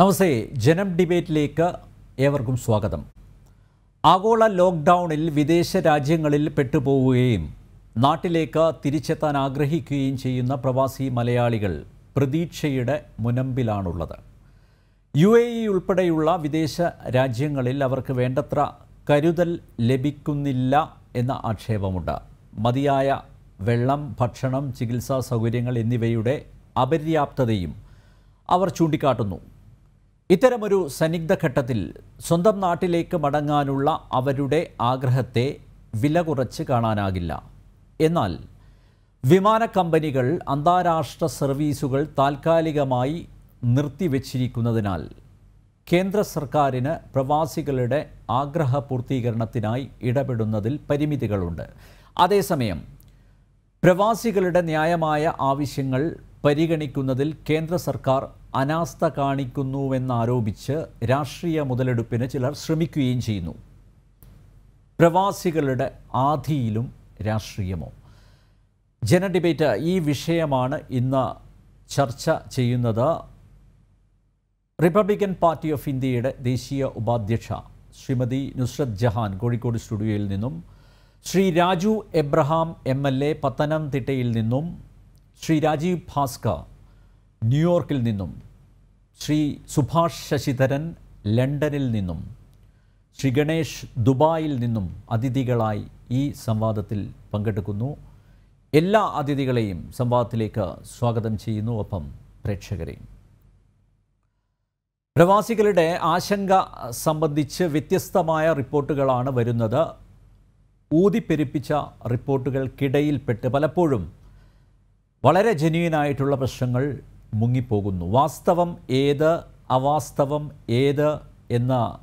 നമസ്തേ ജനം ഡിബേറ്റിലേക്ക് ഏവർക്കും സ്വാഗതം. ആഗോള ലോക്ക്ഡൗണിൽ വിദേശ രാജ്യങ്ങളിൽ പെട്ടുപോവുകയും നാട്ടിലേക്ക് തിരിച്ചെത്താൻ ആഗ്രഹിക്കുകയും ചെയ്യുന്ന പ്രവാസി മലയാളികൾ പ്രതീക്ഷയുടെ മുനമ്പിലാണുള്ളത്. യു എ ഇ ഉൾപ്പെടെയുള്ള വിദേശ രാജ്യങ്ങളിൽ അവർക്ക് വേണ്ടത്ര കരുതൽ ലഭിക്കുന്നില്ല എന്ന ആക്ഷേപമുണ്ട്. മതിയായ വെള്ളം ഭക്ഷണം ചികിത്സാ സൗകര്യങ്ങൾ എന്നിവയുടെ അപര്യാപ്തതയും അവർ ചൂണ്ടിക്കാട്ടുന്നു. ഇത്തരമൊരു സന്നിഗ്ധ ഘട്ടത്തിൽ സ്വന്തം നാട്ടിലേക്ക് മടങ്ങാനുള്ള അവരുടെ ആഗ്രഹത്തെ വില കുറച്ച് കാണാനാകില്ല. എന്നാൽ വിമാന കമ്പനികൾ അന്താരാഷ്ട്ര സർവീസുകൾ താൽക്കാലികമായി നിർത്തിവെച്ചിരിക്കുന്നതിനാൽ കേന്ദ്ര സർക്കാരിന് പ്രവാസികളുടെ ആഗ്രഹ പൂർത്തീകരണത്തിനായി ഇടപെടുന്നതിൽ പരിമിതികളുണ്ട്. അതേസമയം പ്രവാസികളുടെ ന്യായമായ ആവശ്യങ്ങൾ പരിഗണിക്കുന്നതിൽ കേന്ദ്ര സർക്കാർ അനാസ്ഥ കാണിക്കുന്നുവെന്നാരോപിച്ച് രാഷ്ട്രീയ മുതലെടുപ്പിന് ചിലർ ശ്രമിക്കുകയും ചെയ്യുന്നു. പ്രവാസികളുടെ ആധിയിലും രാഷ്ട്രീയമോ. ജന ഡിബേറ്റ് ഈ വിഷയമാണ് ഇന്ന് ചർച്ച ചെയ്യുന്നത്. റിപ്പബ്ലിക്കൻ പാർട്ടി ഓഫ് ഇന്ത്യയുടെ ദേശീയ ഉപാധ്യക്ഷ ശ്രീമതി നുസ്രത് ജഹാൻ കോഴിക്കോട് സ്റ്റുഡിയോയിൽ നിന്നും Shri Raju Abraham M L A പത്തനംതിട്ടയിൽ നിന്നും ശ്രീ രാജീവ് ഭാസ്കർ ന്യൂയോർക്കിൽ നിന്നും ശ്രീ സുഭാഷ് ശശിധരൻ ലണ്ടനിൽ നിന്നും ശ്രീ ഗണേഷ് ദുബായിൽ നിന്നും അതിഥികളായി ഈ സംവാദത്തിൽ പങ്കെടുക്കുന്നു. എല്ലാ അതിഥികളെയും സംവാദത്തിലേക്ക് സ്വാഗതം ചെയ്യുന്നു. ഒപ്പം പ്രേക്ഷകരെയും പ്രവാസികളുടെ ആശങ്ക സംബന്ധിച്ച് വ്യത്യസ്തമായ റിപ്പോർട്ടുകളാണ് വരുന്നത്. ഊതിപ്പെരുപ്പിച്ച റിപ്പോർട്ടുകൾക്കിടയിൽപ്പെട്ട് പലപ്പോഴും വളരെ ജെന്യുവനായിട്ടുള്ള പ്രശ്നങ്ങൾ മുങ്ങിപ്പോകുന്നു. വാസ്തവം ഏത് അവാസ്തവം ഏത് എന്ന്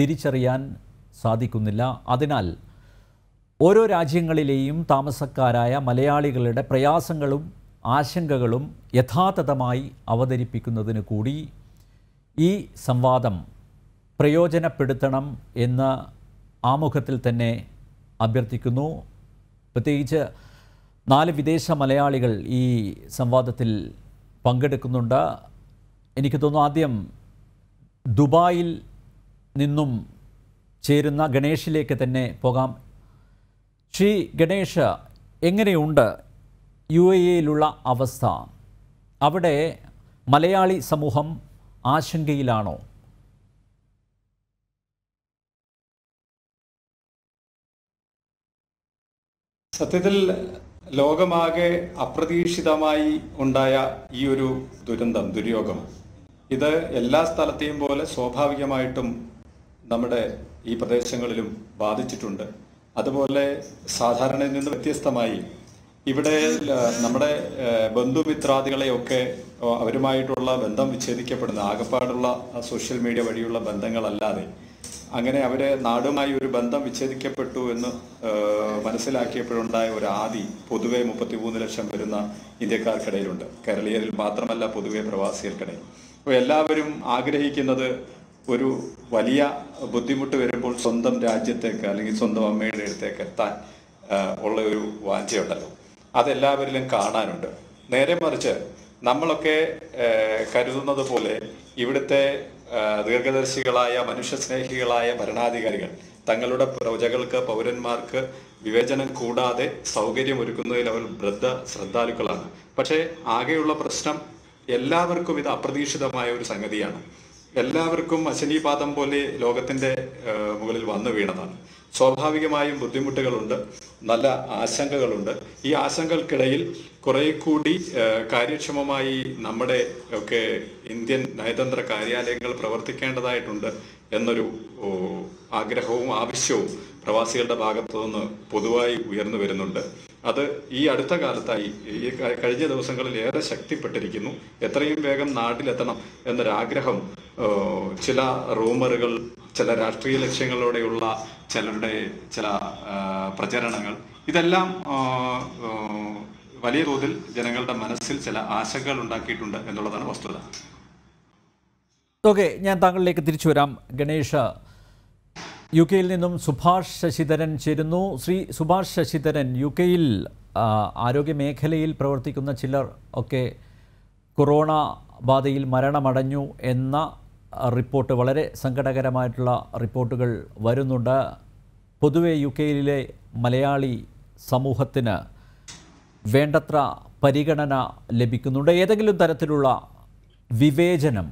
തിരിച്ചറിയാൻ സാധിക്കുന്നില്ല. അതിനാൽ ഓരോ രാജ്യങ്ങളിലെയും താമസക്കാരായ മലയാളികളുടെ പ്രയാസങ്ങളും ആശങ്കകളും യഥാതഥമായി അവതരിപ്പിക്കുന്നതിന് കൂടി ഈ സംവാദം പ്രയോജനപ്പെടുത്തണം എന്ന് ആമുഖത്തിൽ തന്നെ അഭ്യർത്ഥിക്കുന്നു. പ്രത്യേകിച്ച് നാല് വിദേശ മലയാളികൾ ഈ സംവാദത്തിൽ പങ്കെടുക്കുന്നുണ്ട്. എനിക്ക് തോന്നുന്നു ആദ്യം ദുബായിൽ നിന്നും ചേരുന്ന ഗണേഷിലേക്ക് തന്നെ പോകാം. ശ്രീ ഗണേഷ് എങ്ങനെയുണ്ട് യു എ ഇയിലുള്ള അവസ്ഥ? അവിടെ മലയാളി സമൂഹം ആശങ്കയിലാണോ? സത്യത്തിൽ ലോകമാകെ അപ്രതീക്ഷിതമായി ഉണ്ടായ ഈ ഒരു ദുരന്തം ദുര്യോഗം ഇത് എല്ലാ സ്ഥലത്തെയും പോലെ സ്വാഭാവികമായിട്ടും നമ്മുടെ ഈ പ്രദേശങ്ങളിലും ബാധിച്ചിട്ടുണ്ട്. അതുപോലെ സാധാരണയിൽ നിന്ന് വ്യത്യസ്തമായി ഇവിടെ നമ്മുടെ ബന്ധുമിത്രാദികളെയൊക്കെ അവരുമായിട്ടുള്ള ബന്ധം വിച്ഛേദിക്കപ്പെടുന്ന ആകപ്പാടുള്ള സോഷ്യൽ മീഡിയ വഴിയുള്ള ബന്ധങ്ങളല്ലാതെ അങ്ങനെ അവരെ നാടുമായി ഒരു ബന്ധം വിച്ഛേദിക്കപ്പെട്ടു എന്ന് മനസ്സിലാക്കിയപ്പോഴുണ്ടായ ഒരു ആദി പൊതുവെ മുപ്പത്തിമൂന്ന് ലക്ഷം വരുന്ന ഇന്ത്യക്കാർക്കിടയിലുണ്ട്. കേരളീയരിൽ മാത്രമല്ല പൊതുവെ പ്രവാസികൾക്കിടയിൽ. അപ്പോൾ എല്ലാവരും ആഗ്രഹിക്കുന്നത് ഒരു വലിയ ബുദ്ധിമുട്ട് വരുമ്പോൾ സ്വന്തം രാജ്യത്തേക്ക് അല്ലെങ്കിൽ സ്വന്തം അമ്മയുടെ അടുത്തേക്ക് എത്താൻ ഉള്ള ഒരു വാഞ്ചയുണ്ടല്ലോ. അതെല്ലാവരിലും കാണാനുണ്ട്. നേരെ മറിച്ച് നമ്മളൊക്കെ കരുതുന്നത് പോലെ ഇവിടുത്തെ ദീർഘദർശികളായ മനുഷ്യസ്നേഹികളായ ഭരണാധികാരികൾ തങ്ങളുടെ പ്രജകൾക്ക് പൗരന്മാർക്ക് വിവേചനം കൂടാതെ സൗകര്യമൊരുക്കുന്നതിൽ അവർ വൃദ്ധ ശ്രദ്ധാലുക്കളാണ്. പക്ഷേ ആകെയുള്ള പ്രശ്നം എല്ലാവർക്കും ഇത് അപ്രതീക്ഷിതമായ ഒരു സംഗതിയാണ്. എല്ലാവർക്കും അശനീപാതം പോലെ ലോകത്തിന്റെ മുകളിൽ വന്നു വീണതാണ്. സ്വാഭാവികമായും ബുദ്ധിമുട്ടുകളുണ്ട് നല്ല ആശങ്കകളുണ്ട്. ഈ ആശങ്കകൾക്കിടയിൽ കുറെ കൂടി കാര്യക്ഷമമായി നമ്മുടെ ഒക്കെ ഇന്ത്യൻ നയതന്ത്ര കാര്യാലയങ്ങൾ പ്രവർത്തിക്കേണ്ടതായിട്ടുണ്ട് എന്നൊരു ആഗ്രഹവും ആവശ്യവും പ്രവാസികളുടെ ഭാഗത്തുനിന്ന് പൊതുവായി ഉയർന്നു വരുന്നുണ്ട്. അത് ഈ അടുത്ത കാലത്തായി ഈ കഴിഞ്ഞ ദിവസങ്ങളിൽ ഏറെ ശക്തിപ്പെട്ടിരിക്കുന്നു. എത്രയും വേഗം നാട്ടിലെത്തണം എന്നൊരാഗ്രഹം ചില റൂമറുകൾ ചില രാഷ്ട്രീയ ലക്ഷ്യങ്ങളോടെയുള്ള ചിലരുടെ ചില പ്രചരണങ്ങൾ. ഇതെല്ലാം വലിയ തോതിൽ ജനങ്ങളുടെ മനസ്സിൽ ചില ആശങ്കകൾ ഉണ്ടാക്കിയിട്ടുണ്ട് എന്നുള്ളതാണ് വസ്തുത. ഓക്കെ ഞാൻ താങ്കളിലേക്ക് തിരിച്ചു വരാം. ഗണേഷ യു കെയിൽ നിന്നും സുഭാഷ് ശശിധരൻ ചേരുന്നു. ശ്രീ സുഭാഷ് ശശിധരൻ യു കെയിൽ ആരോഗ്യ മേഖലയിൽ പ്രവർത്തിക്കുന്ന ചിലർ ഒക്കെ കൊറോണ ബാധയിൽ മരണമടഞ്ഞു എന്ന റിപ്പോർട്ട് വളരെ സങ്കടകരമായിട്ടുള്ള റിപ്പോർട്ടുകൾ വരുന്നുണ്ട്. പൊതുവെ യു കെയിലെ മലയാളി സമൂഹത്തിന് വേണ്ടത്ര പരിഗണന ലഭിക്കുന്നുണ്ട്. ഏതെങ്കിലും തരത്തിലുള്ള വിവേചനം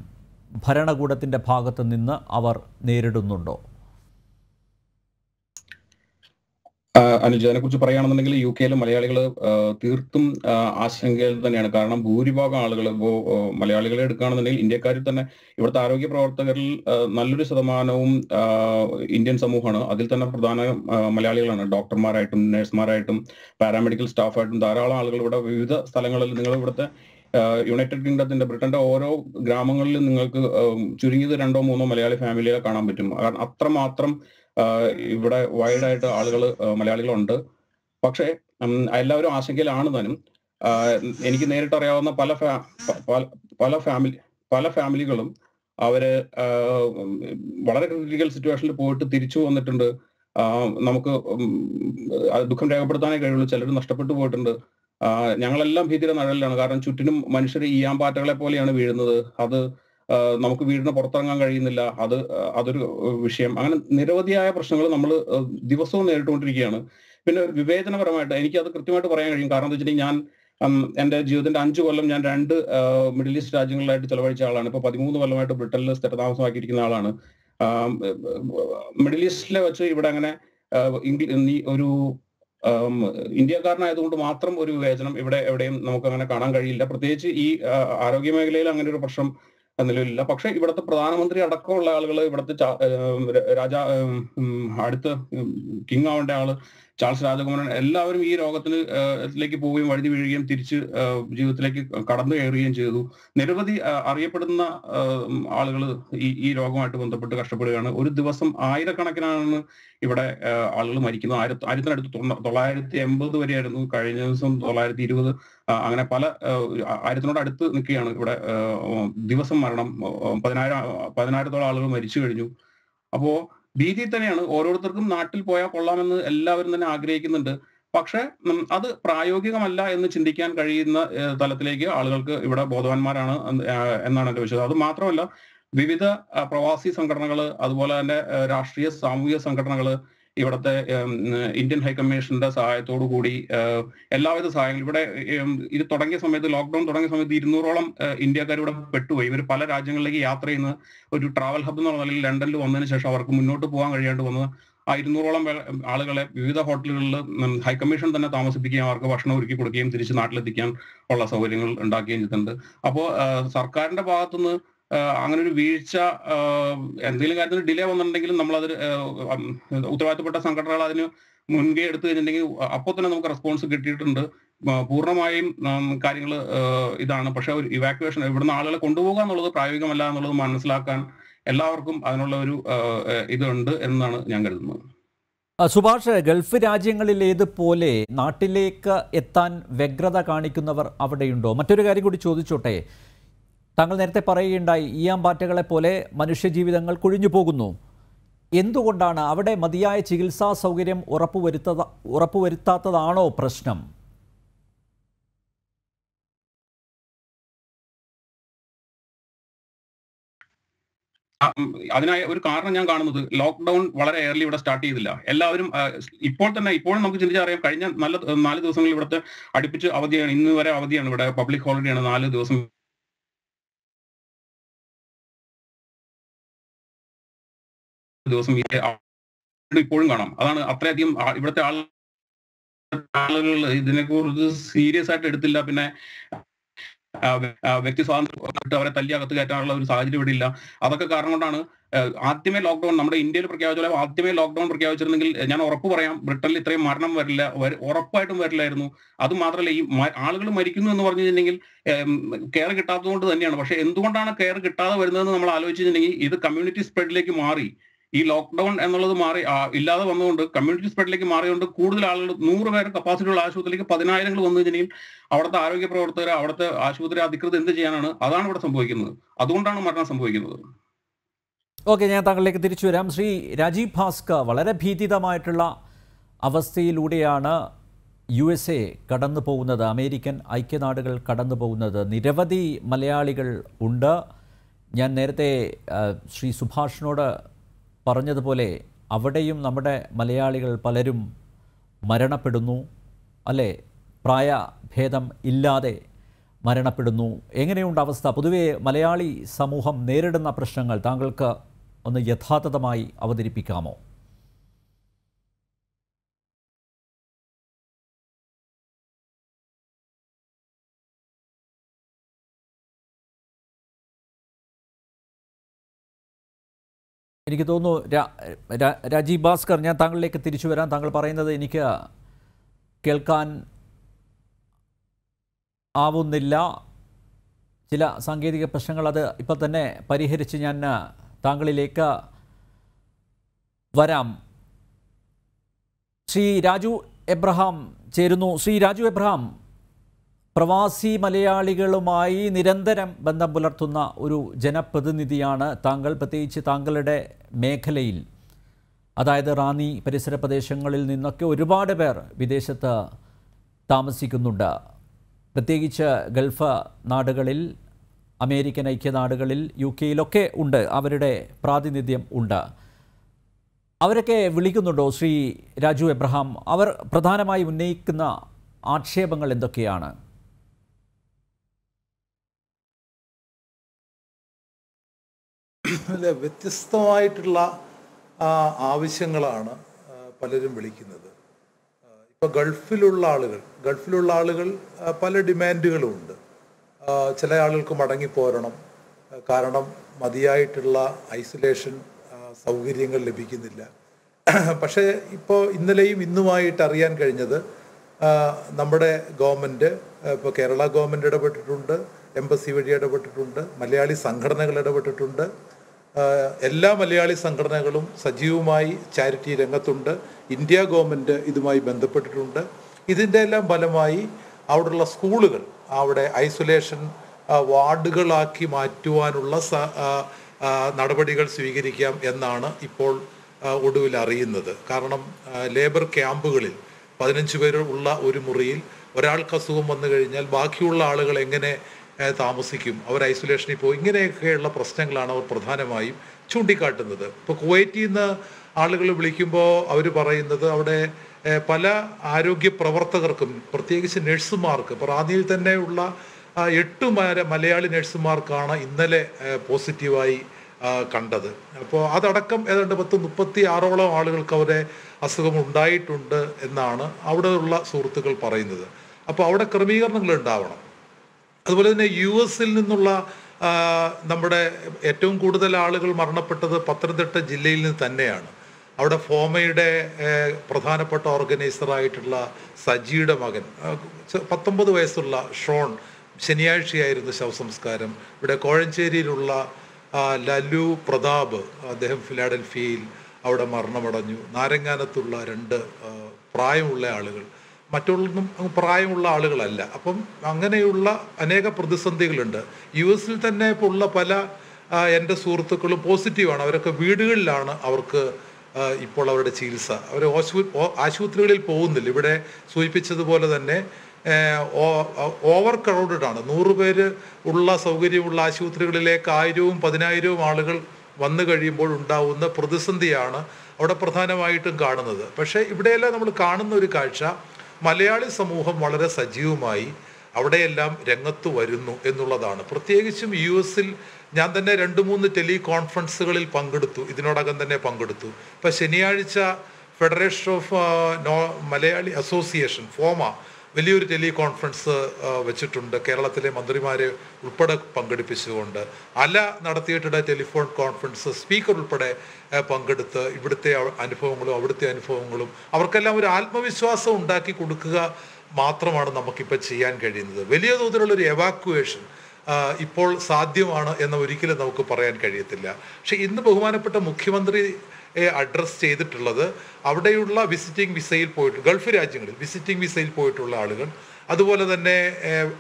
ഭരണകൂടത്തിന്റെ ഭാഗത്തു നിന്ന് അവർ നേരിടുന്നുണ്ടോ ആ, അനുജ് അതിനെ കുറിച്ച് പറയുകയാണെന്നുണ്ടെങ്കിൽ യു കെയിലെ മലയാളികൾ തീർത്തും ആശങ്കയിൽ തന്നെയാണ്. കാരണം ഭൂരിഭാഗം ആളുകൾ ഇപ്പോൾ മലയാളികളെ എടുക്കുകയാണെന്നുണ്ടെങ്കിൽ ഇന്ത്യക്കാരിൽ തന്നെ ഇവിടുത്തെ ആരോഗ്യ പ്രവർത്തകരിൽ നല്ലൊരു ശതമാനവും ഇന്ത്യൻ സമൂഹമാണ്. അതിൽ തന്നെ പ്രധാന മലയാളികളാണ്. ഡോക്ടർമാരായിട്ടും നഴ്സുമാരായിട്ടും പാരാമെഡിക്കൽ സ്റ്റാഫായിട്ടും ധാരാളം ആളുകൾ ഇവിടെ വിവിധ സ്ഥലങ്ങളിൽ നിങ്ങൾ ഇവിടുത്തെ യുണൈറ്റഡ് കിങ്ഡത്തിന്റെ ബ്രിട്ടന്റെ ഓരോ ഗ്രാമങ്ങളിലും നിങ്ങൾക്ക് ചുരുങ്ങിയത് രണ്ടോ മൂന്നോ മലയാളി ഫാമിലിയെ കാണാൻ പറ്റും. കാരണം അത്രമാത്രം ഇവിടെ വൈഡായിട്ട് ആളുകൾ മലയാളികളുണ്ട്. പക്ഷേ എല്ലാവരും ആശങ്കയിലാണ് എനിക്ക് നേരിട്ട് അറിയാവുന്ന പല പല- ഫാമിലി പല ഫാമിലികളും അവർ വളരെ ക്രിട്ടിക്കൽ സിറ്റുവേഷനിൽ പോയിട്ട് തിരിച്ചു വന്നിട്ടുണ്ട്. നമുക്ക് ദുഃഖം രേഖപ്പെടുത്താനേ കഴിയുള്ളൂ. ചിലർ നഷ്ടപ്പെട്ടു പോയിട്ടുണ്ട്. ഞങ്ങളെല്ലാം ഭീതിയുടെ നിഴലിലാണ്. കാരണം ചുറ്റിനും മനുഷ്യർ ഈയാമ്പാറ്റകളെ പോലെയാണ് വീഴുന്നത്. അത് നമുക്ക് വീടിന് പുറത്തിറങ്ങാൻ കഴിയുന്നില്ല. അത് അതൊരു വിഷയം. അങ്ങനെ നിരവധിയായ പ്രശ്നങ്ങൾ നമ്മൾ ദിവസവും നേരിട്ടുകൊണ്ടിരിക്കുകയാണ്. പിന്നെ വിവേചനപരമായിട്ട് എനിക്ക് അത് കൃത്യമായിട്ട് പറയാൻ കഴിയും. കാരണം എന്താ വെച്ചിട്ടുണ്ടെങ്കിൽ ഞാൻ എന്റെ ജീവിതത്തിന്റെ അഞ്ചു കൊല്ലം ഞാൻ രണ്ട് മിഡിൽ ഈസ്റ്റ് രാജ്യങ്ങളിലായിട്ട് ചെലവഴിച്ച ആളാണ്. ഇപ്പൊ പതിമൂന്ന് കൊല്ലമായിട്ട് ബ്രിട്ടനിൽ സ്ഥിരതാമസമാക്കിയിരിക്കുന്ന ആളാണ്. മിഡിൽ ഈസ്റ്റിലെ വെച്ച് ഇവിടെ അങ്ങനെ ഒരു ഇന്ത്യക്കാരനായതുകൊണ്ട് മാത്രം ഒരു വിവേചനം ഇവിടെ എവിടെയും നമുക്ക് അങ്ങനെ കാണാൻ കഴിയില്ല. പ്രത്യേകിച്ച് ഈ ആരോഗ്യ മേഖലയിൽ അങ്ങനെ ഒരു പ്രശ്നം നിലവിലില്ല. പക്ഷെ ഇവിടുത്തെ പ്രധാനമന്ത്രി അടക്കമുള്ള ആളുകൾ ഇവിടുത്തെ രാജാ അടുത്ത കിങ് ആവേണ്ട ആൾ ചാൾസ് രാജകുമാരൻ എല്ലാവരും ഈ രോഗത്തിന് ലേക്ക് പോവുകയും വഴുതി വീഴുകയും തിരിച്ച് ജീവിതത്തിലേക്ക് കടന്നു കയറുകയും ചെയ്തു. നിരവധി അറിയപ്പെടുന്ന ആളുകൾ ഈ ഈ രോഗമായിട്ട് ബന്ധപ്പെട്ട് കഷ്ടപ്പെടുകയാണ്. ഒരു ദിവസം ആയിരക്കണക്കിനാണ് ഇവിടെ ആളുകൾ മരിക്കുന്നത്. ആയിരത്തി ആയിരത്തിനടുത്ത് തൊള്ളായിരത്തി എൺപത് വരെയായിരുന്നു. കഴിഞ്ഞ ദിവസം തൊള്ളായിരത്തി ഇരുപത് അങ്ങനെ പല ആയിരത്തിനോട് അടുത്ത് നിൽക്കുകയാണ് ഇവിടെ ദിവസം മരണം. പതിനായിരം പതിനായിരത്തോളം ആളുകൾ മരിച്ചു കഴിഞ്ഞു. അപ്പോ ഭീതി തന്നെയാണ്. ഓരോരുത്തർക്കും നാട്ടിൽ പോയാൽ കൊള്ളാമെന്ന് എല്ലാവരും തന്നെ ആഗ്രഹിക്കുന്നുണ്ട്. പക്ഷെ അത് പ്രായോഗികമല്ല എന്ന് ചിന്തിക്കാൻ കഴിയുന്ന തലത്തിലേക്ക് ആളുകൾക്ക് ഇവിടെ ബോധവാന്മാരാണ് എന്നാണ് എന്റെ വിശ്വാസം. അത് മാത്രമല്ല വിവിധ പ്രവാസി സംഘടനകൾ അതുപോലെ തന്നെ രാഷ്ട്രീയ സാമൂഹിക സംഘടനകൾ ഇവിടുത്തെ ഇന്ത്യൻ ഹൈക്കമ്മീഷന്റെ സഹായത്തോടു കൂടി എല്ലാവിധ സഹായങ്ങളും. ഇവിടെ ഇത് തുടങ്ങിയ സമയത്ത് ലോക്ക്ഡൌൺ തുടങ്ങിയ സമയത്ത് ഇരുന്നൂറോളം ഇന്ത്യക്കാർ ഇവിടെ പെട്ടുപോയി. ഇവർ പല രാജ്യങ്ങളിലേക്ക് യാത്ര ചെയ്യുന്ന ഒരു ട്രാവൽ ഹബ് എന്നുള്ള നിലയിൽ ലണ്ടനിൽ വന്നതിന് ശേഷം അവർക്ക് മുന്നോട്ട് പോകാൻ കഴിയാണ്ട് വന്നത് ആ ഇരുന്നൂറോളം ആളുകളെ വിവിധ ഹോട്ടലുകളിൽ ഹൈക്കമ്മീഷൻ തന്നെ താമസിപ്പിക്കുകയും അവർക്ക് ഭക്ഷണം ഒരുക്കി കൊടുക്കുകയും തിരിച്ച് നാട്ടിലെത്തിക്കാൻ ഉള്ള സൗകര്യങ്ങൾ ഉണ്ടാക്കുകയും ചെയ്തിട്ടുണ്ട്. അപ്പോൾ സർക്കാരിന്റെ ഭാഗത്തുനിന്ന് അങ്ങനെ ഒരു വീഴ്ച എന്തെങ്കിലും കാര്യത്തിൽ ഡിലേ വന്നിട്ടുണ്ടെങ്കിലും നമ്മൾ അതിന് ഉത്തരവാദിത്തപ്പെട്ട സംഘടനകൾ അതിന് മുൻകൈ എടുത്തു കഴിഞ്ഞിട്ടുണ്ടെങ്കിൽ അപ്പോൾ തന്നെ നമുക്ക് റെസ്പോൺസ് കിട്ടിയിട്ടുണ്ട്. പൂർണമായും കാര്യങ്ങൾ ഇതാണ്. പക്ഷെ ഒരു ഇവാക്യുവേഷൻ ഇവിടുന്ന് ആളുകളെ കൊണ്ടുപോകുക എന്നുള്ളത് പ്രായോഗികമല്ല എന്നുള്ളത് മനസ്സിലാക്കാൻ എല്ലാവർക്കും അതിനുള്ള ഒരു ഇതുണ്ട് എന്നാണ് ഞാൻ കരുതുന്നത്. സുഭാഷ് ഗൾഫ് രാജ്യങ്ങളിലേതുപോലെ നാട്ടിലേക്ക് എത്താൻ വ്യഗ്രത കാണിക്കുന്നവർ അവിടെയുണ്ടോ? മറ്റൊരു കാര്യം കൂടി ചോദിച്ചോട്ടെ. താങ്കൾ നേരത്തെ പറയുകയുണ്ടായി ഈയാമ്പാറ്റകളെ പോലെ മനുഷ്യജീവിതങ്ങൾ കൊഴിഞ്ഞു പോകുന്നു. എന്തുകൊണ്ടാണ് അവിടെ മതിയായ ചികിത്സാ സൗകര്യം ഉറപ്പുവരുത്തത ഉറപ്പുവരുത്താത്തതാണോ പ്രശ്നം? അതിനായ ഒരു കാരണം ഞാൻ കാണുന്നത് ലോക്ക്ഡൌൺ വളരെ എയർലി ഇവിടെ സ്റ്റാർട്ട് ചെയ്തില്ല. എല്ലാവരും ഇപ്പോൾ തന്നെ ഇപ്പോഴും നമുക്ക് ചിന്തിച്ചറിയാം കഴിഞ്ഞ നല്ല നാല് ദിവസങ്ങളിൽ ഇവിടുത്തെ അടുപ്പിച്ച് അവധിയാണ് ഇന്ന് വരെ അവധിയാണ് ഇവിടെ പബ്ലിക് ഹോളിഡേ ആണ് നാല് ദിവസം ദിവസം ആ- ഇപ്പോഴും കാണാം. അതാണ് അത്രയധികം ഇവിടുത്തെ ആൾ ആളുകൾ ഇതിനെക്കുറിച്ച് സീരിയസ് ആയിട്ട് എടുത്തില്ല. പിന്നെ വ്യക്തി സ്വാതന്ത്ര്യം അവരെ തല്ലി അകത്ത് കയറ്റാനുള്ള ഒരു സാഹചര്യം ഇവിടെ ഇല്ല. അതൊക്കെ കാരണം കൊണ്ടാണ് ആദ്യമേ ലോക്ക്ഡൌൺ നമ്മുടെ ഇന്ത്യയിൽ പ്രഖ്യാപിച്ച പോലെ ആദ്യമേ ലോക്ക്ഡൌൺ പ്രഖ്യാപിച്ചിരുന്നെങ്കിൽ ഞാൻ ഉറപ്പ് പറയാം ബ്രിട്ടനിൽ ഇത്രയും മരണം വരില്ല ഉറപ്പായിട്ടും വരില്ലായിരുന്നു. അത് മാത്രമല്ല ഈ ആളുകൾ മരിക്കുന്നു എന്ന് പറഞ്ഞു കഴിഞ്ഞിട്ടുണ്ടെങ്കിൽ കെയർ കിട്ടാത്തത് കൊണ്ട് തന്നെയാണ്. പക്ഷെ എന്തുകൊണ്ടാണ് കെയർ കിട്ടാതെ വരുന്നതെന്ന് നമ്മൾ ആലോചിച്ചിട്ടുണ്ടെങ്കിൽ ഇത് കമ്മ്യൂണിറ്റി സ്പ്രെഡിലേക്ക് മാറി. ഈ ലോക്ക്ഡൌൺ എന്നുള്ളത് മാറി ഇല്ലാതെ വന്നുകൊണ്ട് കമ്മ്യൂണിറ്റി സ്പ്രെഡിലേക്ക് മാറിയുകൊണ്ട് കൂടുതൽ ആളുകൾ നൂറ് പേര് കപ്പാസിറ്റി ഉള്ള ആശുപത്രിയിലേക്ക് പതിനായിരങ്ങൾ വന്നു കഴിഞ്ഞാൽ അവിടുത്തെ ആരോഗ്യ പ്രവർത്തകർ അവിടുത്തെ ആശുപത്രി അധികൃതർ എന്ത് ചെയ്യാനാണ്? അതാണ് ഇവിടെ സംഭവിക്കുന്നത്. അതുകൊണ്ടാണ് മരണം സംഭവിക്കുന്നത്. ഓക്കെ ഞാൻ താങ്കളിലേക്ക് തിരിച്ചു വരാം. ശ്രീ രാജീവ് ഭാസ്കർ വളരെ ഭീതിതമായിട്ടുള്ള അവസ്ഥയിലൂടെയാണ് യു എസ് എ കടന്നു പോകുന്നത്. അമേരിക്കൻ ഐക്യനാടുകൾ കടന്നു പോകുന്നത്. നിരവധി മലയാളികൾ ഉണ്ട്. ഞാൻ നേരത്തെ ശ്രീ സുഭാഷിനോട് പറഞ്ഞതുപോലെ അവിടെയും നമ്മുടെ മലയാളികൾ പലരും മരണപ്പെടുന്നു അല്ലേ? പ്രായഭേദം ഇല്ലാതെ മരണപ്പെടുന്നു. എങ്ങനെയുണ്ട് അവസ്ഥ? പൊതുവെ മലയാളി സമൂഹം നേരിടുന്ന പ്രശ്നങ്ങൾ താങ്കൾക്ക് ഒന്ന് യഥാർത്ഥമായി അവതരിപ്പിക്കാമോ? എനിക്ക് തോന്നുന്നു രാജീവ് ഭാസ്കർ ഞാൻ താങ്കളിലേക്ക് തിരിച്ചു വരാം. താങ്കൾ പറയുന്നത് എനിക്ക് കേൾക്കാൻ ആവുന്നില്ല. ചില സാങ്കേതിക പ്രശ്നങ്ങൾ അത് ഇപ്പം തന്നെ പരിഹരിച്ച് ഞാൻ താങ്കളിലേക്ക് വരാം. ശ്രീ രാജു എബ്രഹാം ചേരുന്നു. ശ്രീ രാജു എബ്രഹാം പ്രവാസി മലയാളികളുമായി നിരന്തരം ബന്ധം പുലർത്തുന്ന ഒരു ജനപ്രതിനിധിയാണ് താങ്കൾ. പ്രത്യേകിച്ച് താങ്കളുടെ മേഖലയിൽ അതായത് റാന്നി പരിസര പ്രദേശങ്ങളിൽ നിന്നൊക്കെ ഒരുപാട് പേർ വിദേശത്ത് താമസിക്കുന്നുണ്ട്. പ്രത്യേകിച്ച് ഗൾഫ് നാടുകളിൽ അമേരിക്കൻ ഐക്യനാടുകളിൽ യു കെയിലൊക്കെ ഉണ്ട് അവരുടെ പ്രാതിനിധ്യം ഉണ്ട്. അവരൊക്കെ വിളിക്കുന്നുണ്ടോ? ശ്രീ രാജു എബ്രഹാം അവർ പ്രധാനമായി ഉന്നയിക്കുന്ന ആക്ഷേപങ്ങൾ എന്തൊക്കെയാണ്? അല്ല? വ്യത്യസ്തമായിട്ടുള്ള ആവശ്യങ്ങളാണ് പലരും വിളിക്കുന്നത്. ഇപ്പോൾ ഗൾഫിലുള്ള ആളുകൾ ഗൾഫിലുള്ള ആളുകൾ പല ഡിമാൻഡുകളും ഉണ്ട്. ചില ആളുകൾക്ക് മടങ്ങിപ്പോരണം കാരണം മതിയായിട്ടുള്ള ഐസൊലേഷൻ സൗകര്യങ്ങൾ ലഭിക്കുന്നില്ല. പക്ഷേ ഇപ്പോൾ ഇന്നലെയും ഇന്നുമായിട്ട് അറിയാൻ കഴിഞ്ഞത് നമ്മുടെ ഗവൺമെന്റ് ഇപ്പോൾ കേരള ഗവൺമെന്റ് ഇടപെട്ടിട്ടുണ്ട് എംബസി വഴി ഇടപെട്ടിട്ടുണ്ട് മലയാളി സംഘടനകൾ ഇടപെട്ടിട്ടുണ്ട് എല്ലാ മലയാളി സംഘടനകളും സജീവമായി ചാരിറ്റി രംഗത്തുണ്ട്. ഇന്ത്യ ഗവൺമെന്റ് ഇതുമായി ബന്ധപ്പെട്ടിട്ടുണ്ട്. ഇതിന്റെ എല്ലാം ഫലമായി അവിടെയുള്ള സ്കൂളുകൾ അവിടെ ഐസൊലേഷൻ വാർഡുകളാക്കി മാറ്റുവാനുള്ള നടപടികൾ സ്വീകരിക്കാം എന്നാണ് ഇപ്പോൾ ഒടുവിൽ അറിയുന്നത്. കാരണം ലേബർ ക്യാമ്പുകളിൽ പതിനഞ്ച് പേരുള്ള ഒരു മുറിയിൽ ഒരാൾക്ക് അസുഖം വന്നു കഴിഞ്ഞാൽ ബാക്കിയുള്ള ആളുകൾ എങ്ങനെ താമസിക്കും. അവർ ഐസൊലേഷനിൽ പോകും ഇങ്ങനെയൊക്കെയുള്ള പ്രശ്നങ്ങളാണ് അവർ പ്രധാനമായും ചൂണ്ടിക്കാട്ടുന്നത്. ഇപ്പോൾ കുവൈറ്റിൽ നിന്ന് ആളുകൾ വിളിക്കുമ്പോൾ അവർ പറയുന്നത് അവിടെ പല ആരോഗ്യ പ്രവർത്തകർക്കും പ്രത്യേകിച്ച് നഴ്സുമാർക്ക് ഇപ്പോൾ റാന്നിയിൽ തന്നെയുള്ള എട്ട് മലയാളി നഴ്സുമാർക്കാണ് ഇന്നലെ പോസിറ്റീവായി കണ്ടത്. അപ്പോൾ അതടക്കം ഏതാണ്ട് പത്ത് മുപ്പത്തി ആറോളം ആളുകൾക്ക് അവരെ അസുഖം ഉണ്ടായിട്ടുണ്ട് എന്നാണ് അവിടെയുള്ള സുഹൃത്തുക്കൾ പറയുന്നത്. അപ്പോൾ അവിടെ ക്രമീകരണങ്ങൾ ഉണ്ടാവണം. അതുപോലെ തന്നെ യു എസിൽ നിന്നുള്ള നമ്മുടെ ഏറ്റവും കൂടുതൽ ആളുകൾ മരണപ്പെട്ടത് പത്തനംതിട്ട ജില്ലയിൽ നിന്ന് തന്നെയാണ്. അവിടെ ഫോമയുടെ പ്രധാനപ്പെട്ട ഓർഗനൈസറായിട്ടുള്ള സജിയുടെ മകൻ പത്തൊമ്പത് വയസ്സുള്ള ഷോൺ ശനിയാഴ്ചയായിരുന്നു ശവസംസ്കാരം. ഇവിടെ കോഴഞ്ചേരിയിലുള്ള ലലു പ്രതാപ് അദ്ദേഹം ഫിലാഡൽഫിയയിൽ അവിടെ മരണമടഞ്ഞു. നാരങ്ങാനത്തുള്ള രണ്ട് പ്രായമുള്ള ആളുകൾ. മറ്റുള്ളൊന്നും അങ്ങ് പ്രായമുള്ള ആളുകളല്ല. അപ്പം അങ്ങനെയുള്ള അനേക പ്രതിസന്ധികളുണ്ട്. യു എസിൽ തന്നെ ഇപ്പോൾ ഉള്ള പല എന്റെ സുഹൃത്തുക്കളും പോസിറ്റീവാണ് അവരൊക്കെ വീടുകളിലാണ് അവർക്ക് ഇപ്പോൾ അവരുടെ ചികിത്സ. അവർ ആശുപത്രികളിൽ പോകുന്നില്ല. ഇവിടെ സൂചിപ്പിച്ചതുപോലെ തന്നെ ഓവർ ക്രൗഡഡ് ആണ്. നൂറ് പേര് ഉള്ള സൗകര്യമുള്ള ആശുപത്രികളിലേക്ക് ആയിരവും പതിനായിരവും ആളുകൾ വന്നു കഴിയുമ്പോൾ ഉണ്ടാവുന്ന പ്രതിസന്ധിയാണ് അവിടെ പ്രധാനമായിട്ടും കാണുന്നത്. പക്ഷേ ഇവിടെയെല്ലാം നമ്മൾ കാണുന്ന ഒരു കാഴ്ച മലയാളി സമൂഹം വളരെ സജീവമായി അവിടെയെല്ലാം രംഗത്ത് വരുന്നു എന്നുള്ളതാണ്. പ്രത്യേകിച്ചും യു എസിൽ ഞാൻ തന്നെ രണ്ട് മൂന്ന് ടെലി കോൺഫറൻസുകളിൽ പങ്കെടുത്തു. ഇതിനോടകം തന്നെ പങ്കെടുത്തു. ഇപ്പം ശനിയാഴ്ച federation of no Malayali association FOMAA വലിയൊരു ടെലി കോൺഫറൻസ് വെച്ചിട്ടുണ്ട്. കേരളത്തിലെ മന്ത്രിമാരെ ഉൾപ്പെടെ പങ്കെടുപ്പിച്ചുകൊണ്ട്. അല നടത്തിയിട്ടുള്ള ടെലിഫോൺ കോൺഫറൻസ് സ്പീക്കർ ഉൾപ്പെടെ പങ്കെടുത്ത് ഇവിടുത്തെ അനുഭവങ്ങളും അവിടുത്തെ അനുഭവങ്ങളും അവർക്കെല്ലാം ഒരു ആത്മവിശ്വാസം ഉണ്ടാക്കി കൊടുക്കുക മാത്രമാണ് നമുക്കിപ്പോൾ ചെയ്യാൻ കഴിയുന്നത്. വലിയ തോതിലുള്ളൊരു എവാക്യുവേഷൻ ഇപ്പോൾ സാധ്യമാണ് എന്ന് ഒരിക്കലും നമുക്ക് പറയാൻ കഴിയത്തില്ല. പക്ഷെ ഇന്ന് ബഹുമാനപ്പെട്ട മുഖ്യമന്ത്രി അഡ്രസ് ചെയ്തിട്ടുള്ളത്. അവിടെയുള്ള വിസിറ്റിംഗ് വിസയിൽ പോയിട്ട് ഗൾഫ് രാജ്യങ്ങളിൽ വിസിറ്റിംഗ് വിസയിൽ പോയിട്ടുള്ള ആളുകൾ അതുപോലെ തന്നെ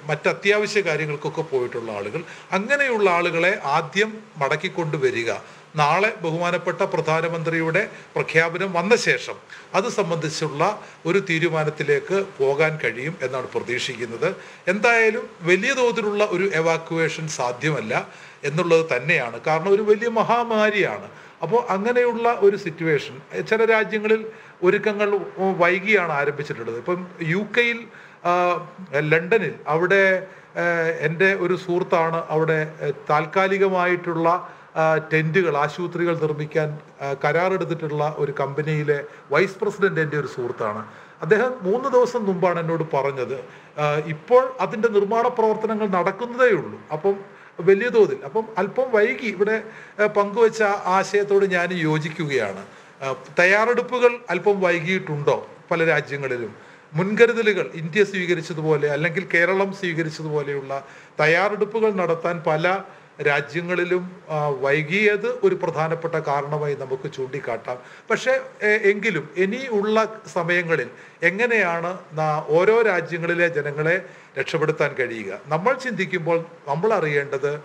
മറ്റ് അത്യാവശ്യ കാര്യങ്ങൾക്കൊക്കെ പോയിട്ടുള്ള ആളുകൾ. അങ്ങനെയുള്ള ആളുകളെ ആദ്യം മടക്കിക്കൊണ്ട് വരിക. നാളെ ബഹുമാനപ്പെട്ട പ്രധാനമന്ത്രിയുടെ പ്രഖ്യാപനം വന്ന ശേഷം അത് സംബന്ധിച്ചുള്ള ഒരു തീരുമാനത്തിലേക്ക് പോകാൻ കഴിയും എന്നാണ് പ്രതീക്ഷിക്കുന്നത്. എന്തായാലും വലിയ തോതിലുള്ള ഒരു എവാക്യുവേഷൻ സാധ്യമല്ല എന്നുള്ളത് തന്നെയാണ്. കാരണം ഒരു വലിയ മഹാമാരിയാണ്. അപ്പോൾ അങ്ങനെയുള്ള ഒരു സിറ്റുവേഷൻ ചില രാജ്യങ്ങളിൽ ഒരുക്കങ്ങൾ വൈകിയാണ് ആരംഭിച്ചിട്ടുള്ളത്. ഇപ്പം യു കെയിൽ ലണ്ടനിൽ അവിടെ എന്റെ ഒരു സുഹൃത്താണ് അവിടെ താൽക്കാലികമായിട്ടുള്ള ടെന്റുകൾ ആശുപത്രികൾ നിർമ്മിക്കാൻ കരാറെടുത്തിട്ടുള്ള ഒരു കമ്പനിയിലെ വൈസ് പ്രസിഡന്റ് എന്റെ ഒരു സുഹൃത്താണ്. അദ്ദേഹം മൂന്ന് ദിവസം മുമ്പാണ് എന്നോട് പറഞ്ഞത് ഇപ്പോൾ അതിന്റെ നിർമ്മാണ പ്രവർത്തനങ്ങൾ നടക്കുന്നതേ ഉള്ളൂ. അപ്പം വലിയ തോതിൽ. അപ്പം അല്പം വൈകി ഇവിടെ പങ്കുവച്ച ആശയത്തോട് ഞാൻ യോജിക്കുകയാണ്. തയ്യാറെടുപ്പുകൾ അല്പം വൈകിയിട്ടുണ്ടോ പല രാജ്യങ്ങളിലും? മുൻകരുതലുകൾ ഇന്ത്യ സ്വീകരിച്ചതുപോലെ അല്ലെങ്കിൽ കേരളം സ്വീകരിച്ചതുപോലെയുള്ള തയ്യാറെടുപ്പുകൾ നടത്താൻ പല രാജ്യങ്ങളിലും വൈകിയത് ഒരു പ്രധാനപ്പെട്ട കാരണമായി നമുക്ക് ചൂണ്ടിക്കാട്ടാം. പക്ഷേ എങ്കിലും ഇനിയുള്ള സമയങ്ങളിൽ എങ്ങനെയാണ് ഓരോ രാജ്യങ്ങളിലെ ജനങ്ങളെ രക്ഷപ്പെടുത്താൻ കഴിയുക? നമ്മൾ ചിന്തിക്കുമ്പോൾ നമ്മൾ അറിയേണ്ടത്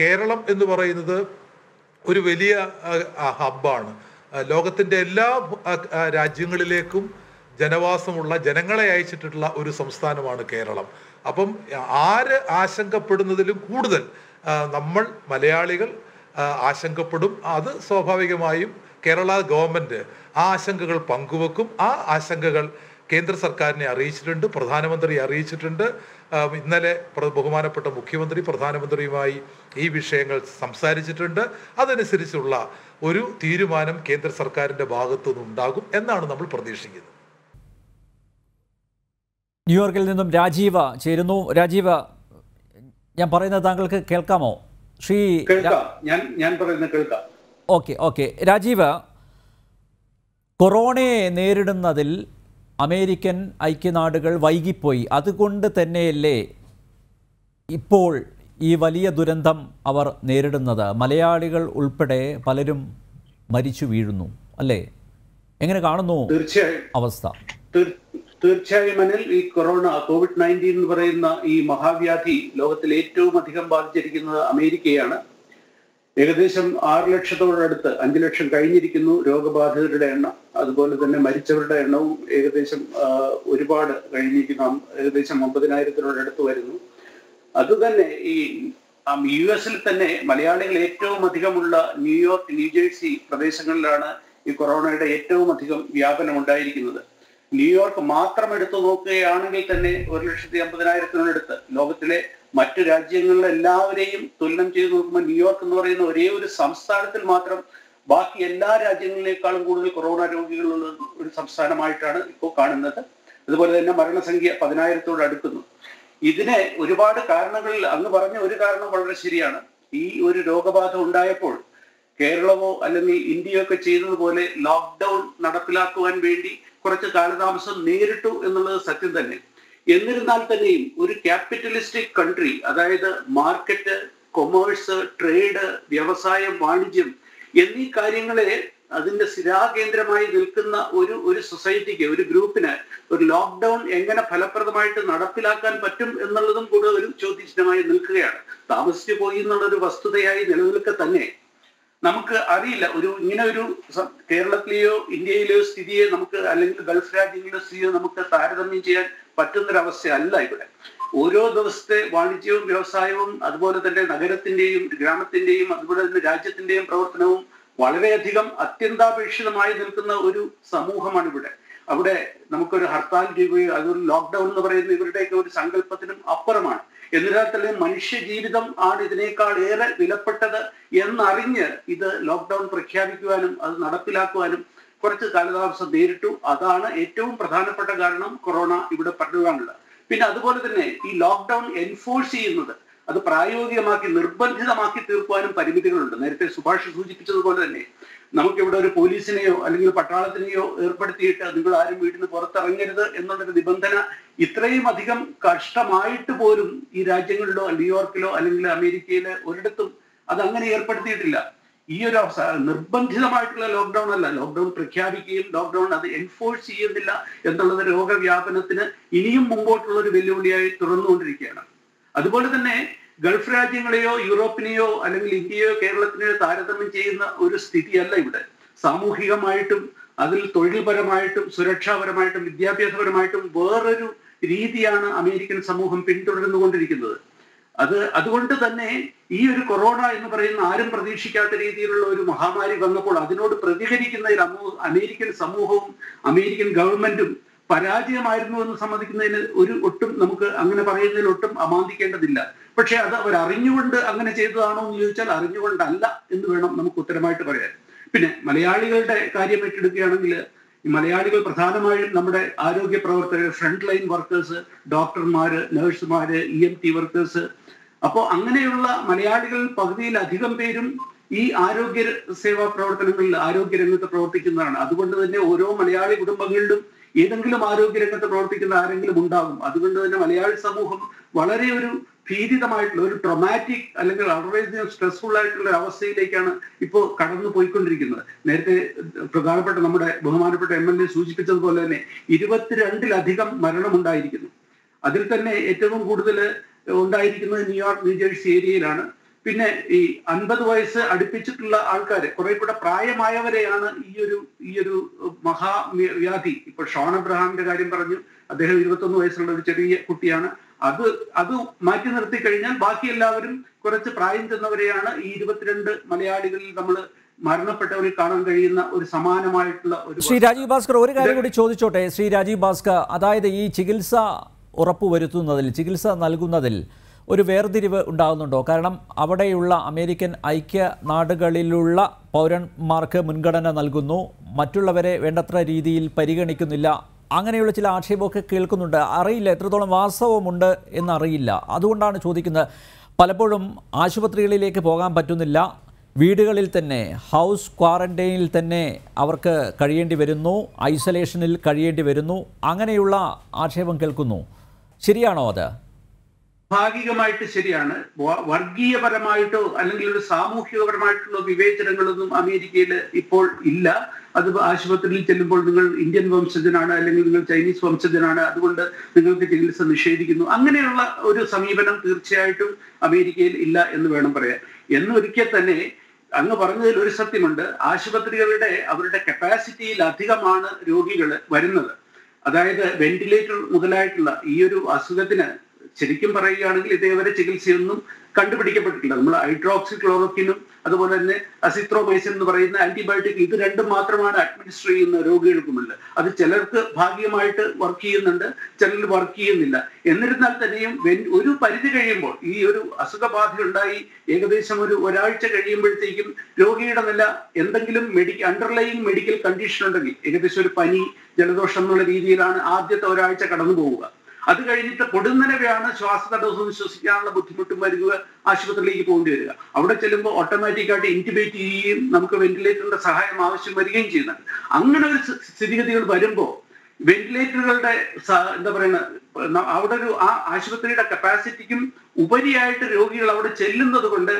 കേരളം എന്ന് പറയുന്നത് ഒരു വലിയ ഹബാണ് ലോകത്തിന്റെ എല്ലാ രാജ്യങ്ങളിലേക്കും ജനവാസമുള്ള ജനങ്ങളെ അയച്ചിട്ടുള്ള ഒരു സംസ്ഥാനമാണ് കേരളം. അപ്പം ആര് ആശങ്കപ്പെടുന്നതിലും കൂടുതൽ നമ്മൾ മലയാളികൾ ആശങ്കപ്പെടും. അത് സ്വാഭാവികമായും കേരള ഗവൺമെന്റ് ആ ആശങ്കകൾ പങ്കുവെക്കും. ആ ആശങ്കകൾ കേന്ദ്ര സർക്കാരിനെ അറിയിച്ചിട്ടുണ്ട് പ്രധാനമന്ത്രിയെ അറിയിച്ചിട്ടുണ്ട്. ഇന്നലെ ബഹുമാനപ്പെട്ട മുഖ്യമന്ത്രി പ്രധാനമന്ത്രിയുമായി ഈ വിഷയങ്ങൾ സംസാരിച്ചിട്ടുണ്ട്. അതനുസരിച്ചുള്ള ഒരു തീരുമാനം കേന്ദ്ര സർക്കാരിന്റെ ഭാഗത്തു നിന്നുണ്ടാകും എന്നാണ് നമ്മൾ പ്രതീക്ഷിക്കുന്നത്. ന്യൂയോർക്കിൽ നിന്നും രാജീവ ചേരുന്നു. രാജീവ ഞാൻ പറയുന്നത് താങ്കൾക്ക് കേൾക്കാമോ? ശ്രീ ഞാൻ ഞാൻ പറയുന്നത് കേൾക്കാം. Okay okay. രാജീവ് കൊറോണയെ നേരിടുന്നതിൽ അമേരിക്കൻ ഐക്യനാടുകൾ വൈകിപ്പോയി. അതുകൊണ്ട് തന്നെയല്ലേ ഇപ്പോൾ ഈ വലിയ ദുരന്തം അവർ നേരിടുന്നത്? മലയാളികൾ ഉൾപ്പെടെ പലരും മരിച്ചു വീഴുന്നു അല്ലേ? എങ്ങനെ കാണുന്നു തീർച്ചയായും. അവസ്ഥ? തീർച്ചയായും അനിൽ ഈ കൊറോണ കോവിഡ് നയന്റീൻ എന്ന് പറയുന്ന ഈ മഹാവ്യാധി ലോകത്തിൽ ഏറ്റവും അധികം ബാധിച്ചിരിക്കുന്നത് അമേരിക്കയാണ്. ഏകദേശം ആറ് ലക്ഷത്തോടടുത്ത് അഞ്ചു ലക്ഷം കഴിഞ്ഞിരിക്കുന്നു രോഗബാധിതരുടെ എണ്ണം. അതുപോലെ തന്നെ മരിച്ചവരുടെ എണ്ണവും ഏകദേശം ഒരുപാട് കഴിഞ്ഞിരിക്കുന്നു. ഏകദേശം ഒമ്പതിനായിരത്തിനോടടുത്ത് വരുന്നു. അതുതന്നെ ഈ യു എസിൽ തന്നെ മലയാളികൾ ഏറ്റവും അധികമുള്ള ന്യൂയോർക്ക് ന്യൂജേഴ്സി പ്രദേശങ്ങളിലാണ് ഈ കൊറോണയുടെ ഏറ്റവും അധികം വ്യാപനം ഉണ്ടായിരിക്കുന്നത് ന്യൂയോർക്ക് മാത്രം എടുത്തു നോക്കുകയാണെങ്കിൽ തന്നെ ഒരു ലക്ഷത്തി അമ്പതിനായിരത്തിനടുത്ത് ലോകത്തിലെ മറ്റു രാജ്യങ്ങളിലെ എല്ലാവരെയും തുലനം ചെയ്ത് നോക്കുമ്പോൾ ന്യൂയോർക്ക് എന്ന് പറയുന്ന ഒരേ ഒരു സംസ്ഥാനത്തിൽ മാത്രം ബാക്കി എല്ലാ രാജ്യങ്ങളിലേക്കാളും കൂടുതൽ കൊറോണ രോഗികളുള്ള ഒരു സംസ്ഥാനമായിട്ടാണ് ഇപ്പോൾ കാണുന്നത്. അതുപോലെ തന്നെ മരണസംഖ്യ പതിനായിരത്തോട് അടുക്കുന്നു. ഇതിന് ഒരുപാട് കാരണങ്ങളിൽ അന്ന് പറഞ്ഞ ഒരു കാരണം വളരെ ശരിയാണ്. ഈ ഒരു രോഗബാധ ഉണ്ടായപ്പോൾ കേരളമോ അല്ലെങ്കിൽ ഇന്ത്യയോ ഒക്കെ ചെയ്തതുപോലെ ലോക്ക്ഡൌൺ നടപ്പിലാക്കുവാൻ വേണ്ടി കുറച്ച് കാലതാമസം നേരിട്ടു എന്നുള്ളത് സത്യം തന്നെ. എന്നിരുന്നാൽ തന്നെയും ഒരു ക്യാപിറ്റലിസ്റ്റിക് കൺട്രി അതായത് മാർക്കറ്റ് കൊമേഴ്സ് ട്രേഡ് വ്യവസായം വാണിജ്യം എന്നീ കാര്യങ്ങളെ അതിന്റെ സ്ഥിരാകേന്ദ്രമായി നിൽക്കുന്ന ഒരു ഒരു സൊസൈറ്റിക്ക് ഒരു ഗ്രൂപ്പിന് ഒരു ലോക്ക്ഡൌൺ എങ്ങനെ ഫലപ്രദമായിട്ട് നടപ്പിലാക്കാൻ പറ്റും എന്നുള്ളതും കൂടെ ഒരു ചോദ്യചിഹ്നമായി നിൽക്കുകയാണ്. താമസിച്ചു പോയി എന്നുള്ള ഒരു വസ്തുതയായി നിലനിൽക്കെ തന്നെ നമുക്ക് അറിയില്ല. ഒരു ഇങ്ങനെ ഒരു കേരളത്തിലെയോ ഇന്ത്യയിലെയോ സ്ഥിതിയെ നമുക്ക് അല്ലെങ്കിൽ ഗൾഫ് രാജ്യങ്ങളിലെ സ്ഥിതിയോ നമുക്ക് താരതമ്യം ചെയ്യാൻ പറ്റുന്നൊരവസ്ഥയല്ല ഇവിടെ. ഓരോ ദിവസത്തെ വാണിജ്യവും വ്യവസായവും അതുപോലെ തന്നെ നഗരത്തിന്റെയും ഗ്രാമത്തിന്റെയും അതുപോലെ തന്നെ രാജ്യത്തിന്റെയും പ്രവർത്തനവും വളരെയധികം അത്യന്താപേക്ഷിതമായി നിൽക്കുന്ന ഒരു സമൂഹമാണ് ഇവിടെ. അവിടെ നമുക്കൊരു ഹർത്താൽ രൂപയോ അതൊരു ലോക്ക്ഡൌൺ എന്ന് പറയുന്ന ഇവരുടെയൊക്കെ ഒരു സങ്കല്പത്തിനും അപ്പുറമാണ്. എന്നിരുന്നാൽ തന്നെ മനുഷ്യ ജീവിതം ആണ് ഇതിനേക്കാൾ ഏറെ വിലപ്പെട്ടത് എന്നറിഞ്ഞ് ഇത് ലോക്ക്ഡൌൺ പ്രഖ്യാപിക്കുവാനും അത് നടപ്പിലാക്കുവാനും കുറച്ച് കാലതാമസം നേരിട്ടു. അതാണ് ഏറ്റവും പ്രധാനപ്പെട്ട കാരണം കൊറോണ ഇവിടെ പടരുവാനുള്ളത് പിന്നെ അതുപോലെ തന്നെ ഈ ലോക്ക്ഡൌൺ എൻഫോഴ്സ് ചെയ്യുന്നത് അത് പ്രായോഗികമാക്കി നിർബന്ധിതമാക്കി തീർക്കുവാനും പരിമിതികളുണ്ട്. നേരത്തെ സുഭാഷ് സൂചിപ്പിച്ചതുപോലെ തന്നെ നമുക്കിവിടെ ഒരു പോലീസിനെയോ അല്ലെങ്കിൽ പട്ടാളത്തിനെയോ ഏർപ്പെടുത്തിയിട്ട് നിങ്ങൾ ആരും വീട്ടിൽ നിന്ന് പുറത്തിറങ്ങരുത് എന്നുള്ളൊരു നിബന്ധന ഇത്രയും അധികം കഷ്ടമായിട്ട് പോലും ഈ രാജ്യങ്ങളിലോ ന്യൂയോർക്കിലോ അല്ലെങ്കിൽ അമേരിക്കയിലെ ഒരിടത്തും അത് അങ്ങനെ ഏർപ്പെടുത്തിയിട്ടില്ല. ഈ ഒരു നിർബന്ധിതമായിട്ടുള്ള ലോക്ക്ഡൌൺ അല്ല. ലോക്ക്ഡൌൺ പ്രഖ്യാപിക്കുകയും ലോക്ക്ഡൌൺ അത് എൻഫോഴ്സ് ചെയ്യുന്നില്ല എന്നുള്ളത് രോഗവ്യാപനത്തിന് ഇനിയും മുമ്പോട്ടുള്ള ഒരു വെല്ലുവിളിയായി തുടർന്നുകൊണ്ടിരിക്കുകയാണ് അതുപോലെ തന്നെ ഗൾഫ് രാജ്യങ്ങളെയോ യൂറോപ്പിനെയോ അല്ലെങ്കിൽ ഇന്ത്യയോ കേരളത്തിനെയോ താരതമ്യം ചെയ്യുന്ന ഒരു സ്ഥിതിയല്ല ഇവിടെ. സാമൂഹികമായിട്ടും അതിൽ തൊഴിൽപരമായിട്ടും സുരക്ഷാപരമായിട്ടും വിദ്യാഭ്യാസപരമായിട്ടും വേറൊരു രീതിയാണ് അമേരിക്കൻ സമൂഹം പിന്തുടർന്നുകൊണ്ടിരിക്കുന്നത് അത് അതുകൊണ്ട് തന്നെ ഈ ഒരു കൊറോണ എന്ന് പറയുന്ന ആരും പ്രതീക്ഷിക്കാത്ത രീതിയിലുള്ള ഒരു മഹാമാരി വന്നപ്പോൾ അതിനോട് പ്രതികരിക്കുന്നതിൽ അമൂ- അമേരിക്കൻ സമൂഹവും അമേരിക്കൻ ഗവൺമെന്റും പരാജയമായിരുന്നു എന്ന് സമ്മതിക്കുന്നതിന് ഒരു ഒട്ടും നമുക്ക് അങ്ങനെ പറയുന്നതിൽ ഒട്ടും അമാന്തിക്കേണ്ടതില്ല. പക്ഷെ അത് അവർ അറിഞ്ഞുകൊണ്ട് അങ്ങനെ ചെയ്തതാണോ എന്ന് ചോദിച്ചാൽ അറിഞ്ഞുകൊണ്ടല്ല എന്ന് വേണം നമുക്ക് ഉത്തരമായിട്ട് പറയാൻ. പിന്നെ മലയാളികളുടെ കാര്യം ഏറ്റെടുക്കുകയാണെങ്കിൽ ഈ മലയാളികൾ പ്രധാനമായും നമ്മുടെ ആരോഗ്യ പ്രവർത്തകർ ഫ്രണ്ട് ലൈൻ വർക്കേഴ്സ് ഡോക്ടർമാര് നഴ്സുമാര് ഇ എം ടി വർക്കേഴ്സ് അപ്പോൾ അങ്ങനെയുള്ള മലയാളികൾ പകുതിയിലധികം പേരും ഈ ആരോഗ്യ സേവാ പ്രവർത്തനങ്ങളിൽ ആരോഗ്യ രംഗത്ത് പ്രവർത്തിക്കുന്നതാണ് അതുകൊണ്ട് തന്നെ ഓരോ മലയാളി കുടുംബങ്ങളിലും ഏതെങ്കിലും ആരോഗ്യ രംഗത്ത് പ്രവർത്തിക്കുന്ന ആരെങ്കിലും ഉണ്ടാകും. അതുകൊണ്ട് തന്നെ മലയാളി സമൂഹം വളരെ ഒരു ഭീതിതമായിട്ടുള്ള ഒരു ട്രൊമാറ്റിക് അല്ലെങ്കിൽ അതർവൈസ് സ്ട്രെസ്ഫുൾ ആയിട്ടുള്ള ഒരു അവസ്ഥയിലേക്കാണ് ഇപ്പോൾ കടന്നു പോയിക്കൊണ്ടിരിക്കുന്നത്. നേരത്തെ പ്രധാനപ്പെട്ട നമ്മുടെ ബഹുമാനപ്പെട്ട എം എൽ എ സൂചിപ്പിച്ചതുപോലെ തന്നെ ഇരുപത്തിരണ്ടിലധികം മരണമുണ്ടായിരിക്കുന്നു. അതിൽ തന്നെ ഏറ്റവും കൂടുതൽ ഉണ്ടായിരിക്കുന്നത് ന്യൂയോർക്ക് ന്യൂജേഴ്സി ഏരിയയിലാണ്. പിന്നെ ഈ അൻപത് വയസ്സ് അടുപ്പിച്ചിട്ടുള്ള ആൾക്കാർ കുറെ കൂടെ പ്രായമായവരെയാണ് ഈ ഒരു ഈ ഒരു മഹാ മഹാവ്യാധി ഇപ്പൊ ഷോൺ അബ്രഹാമിന്റെ കാര്യം പറഞ്ഞു. അദ്ദേഹം ഇരുപത്തൊന്ന് വയസ്സുള്ള ഒരു ചെറിയ കുട്ടിയാണ്. അത് അത് മാറ്റി നിർത്തി കഴിഞ്ഞാൽ ബാക്കി എല്ലാവരും കുറച്ച് പ്രായം ചെന്നവരെയാണ് ഈ ഇരുപത്തിരണ്ട് മലയാളികളിൽ നമ്മൾ മരണപ്പെട്ടവരിൽ കാണാൻ കഴിയുന്ന ഒരു സമാനമായിട്ടുള്ള ഒരു ശ്രീ രാജീവ് ഭാസ്കർ ഒരു കാര്യം കൂടി ചോദിച്ചോട്ടെ? ശ്രീ രാജീവ് ഭാസ്കർ അതായത് ഈ ചികിത്സ ഉറപ്പുവരുത്തുന്നതിൽ ചികിത്സ നൽകുന്നതിൽ ഒരു വേർതിരിവ് ഉണ്ടാകുന്നുണ്ടോ? കാരണം അവിടെയുള്ള അമേരിക്കൻ ഐക്യ നാടുകളിലുള്ള പൗരന്മാർക്ക് മുൻഗണന നൽകുന്നു. മറ്റുള്ളവരെ വേണ്ടത്ര രീതിയിൽ പരിഗണിക്കുന്നില്ല. അങ്ങനെയുള്ള ചില ആക്ഷേപമൊക്കെ കേൾക്കുന്നുണ്ട്. അറിയില്ല എത്രത്തോളം വാസ്തവമുണ്ട് എന്നറിയില്ല. അതുകൊണ്ടാണ് ചോദിക്കുന്നത്. പലപ്പോഴും ആശുപത്രികളിലേക്ക് പോകാൻ പറ്റുന്നില്ല. വീടുകളിൽ തന്നെ ഹൗസ് ക്വാറന്റൈനിൽ തന്നെ അവർക്ക് കഴിയേണ്ടി വരുന്നു. ഐസൊലേഷനിൽ കഴിയേണ്ടി വരുന്നു. അങ്ങനെയുള്ള ആക്ഷേപം കേൾക്കുന്നു. ശരിയാണോ അത്? ഭാഗികമായിട്ട് ശരിയാണ്. വർഗീയപരമായിട്ടോ അല്ലെങ്കിൽ ഒരു സാമൂഹികപരമായിട്ടുള്ള വിവേചനങ്ങളൊന്നും അമേരിക്കയിൽ ഇപ്പോൾ ഇല്ല. അത് ആശുപത്രിയിൽ ചെല്ലുമ്പോൾ നിങ്ങൾ ഇന്ത്യൻ വംശജനാണ് അല്ലെങ്കിൽ നിങ്ങൾ ചൈനീസ് വംശജനാണ്. അതുകൊണ്ട് നിങ്ങൾക്ക് ചികിത്സ നിഷേധിക്കുന്നു. അങ്ങനെയുള്ള ഒരു സമീപനം തീർച്ചയായിട്ടും അമേരിക്കയിൽ ഇല്ല എന്ന് വേണം പറയാൻ. എന്നൊരിക്കൽ തന്നെ അങ്ങ് പറഞ്ഞതിൽ ഒരു സത്യമുണ്ട്. ആശുപത്രികളുടെ അവരുടെ കപ്പാസിറ്റിയിൽ അധികമാണ് രോഗികൾ വരുന്നത്. അതായത് വെന്റിലേറ്റർ മുതലായിട്ടുള്ള ഈ ഒരു അസുഖത്തിന് ശരിക്കും പറയുകയാണെങ്കിൽ ഇതേവരെ ചികിത്സയൊന്നും കണ്ടുപിടിക്കപ്പെട്ടിട്ടില്ല. നമ്മൾ ഹൈഡ്രോക്സി ക്ലോറോക്കിനും അതുപോലെ തന്നെ അസിത്രോമൈസിൻ എന്ന് പറയുന്ന ആന്റിബയോട്ടിക് ഇത് രണ്ടും മാത്രമാണ് അഡ്മിനിസ്റ്റർ ചെയ്യുന്ന രോഗികൾക്കുമില്ല അത് ചിലർക്ക് ഭാഗികമായിട്ട് വർക്ക് ചെയ്യുന്നുണ്ട് ചിലർ വർക്ക് ചെയ്യുന്നില്ല. എന്നിരുന്നാൽ തന്നെയും ഒരു പരിധി കഴിയുമ്പോൾ ഈ ഒരു അസുഖബാധ ഉണ്ടായി ഏകദേശം ഒരു ഒരാഴ്ച കഴിയുമ്പോഴത്തേക്കും രോഗിയുടെ നില എന്തെങ്കിലും മെഡിക്കൽ അണ്ടർലൈൻ മെഡിക്കൽ കണ്ടീഷൻ ഉണ്ടെങ്കിൽ ഏകദേശം ഒരു പനി ജലദോഷം എന്നുള്ള രീതിയിലാണ് ആദ്യത്തെ ഒരാഴ്ച കടന്നു പോവുക അത് കഴിഞ്ഞിട്ട് കൊടുെന്നെയാണ് ശ്വാസതടസ്സം വിശ്വസിക്കാനുള്ള ബുദ്ധിമുട്ടും വരിക ആശുപത്രിയിലേക്ക് പോകേണ്ടി വരിക. അവിടെ ചെല്ലുമ്പോൾ ഓട്ടോമാറ്റിക് ആയിട്ട് ഇന്റിബേറ്റ് ചെയ്യുകയും നമുക്ക് വെന്റിലേറ്ററിന്റെ സഹായം ആവശ്യം വരികയും ചെയ്യുന്നുണ്ട്. അങ്ങനെ ഒരു സ്ഥിതിഗതികൾ വരുമ്പോൾ വെന്റിലേറ്ററുകളുടെ എന്താ പറയുന്ന അവിടെ ഒരു ആ ആശുപത്രിയുടെ കപ്പാസിറ്റിക്കും ഉപരിയായിട്ട് രോഗികൾ അവിടെ ചെല്ലുന്നത് കൊണ്ട്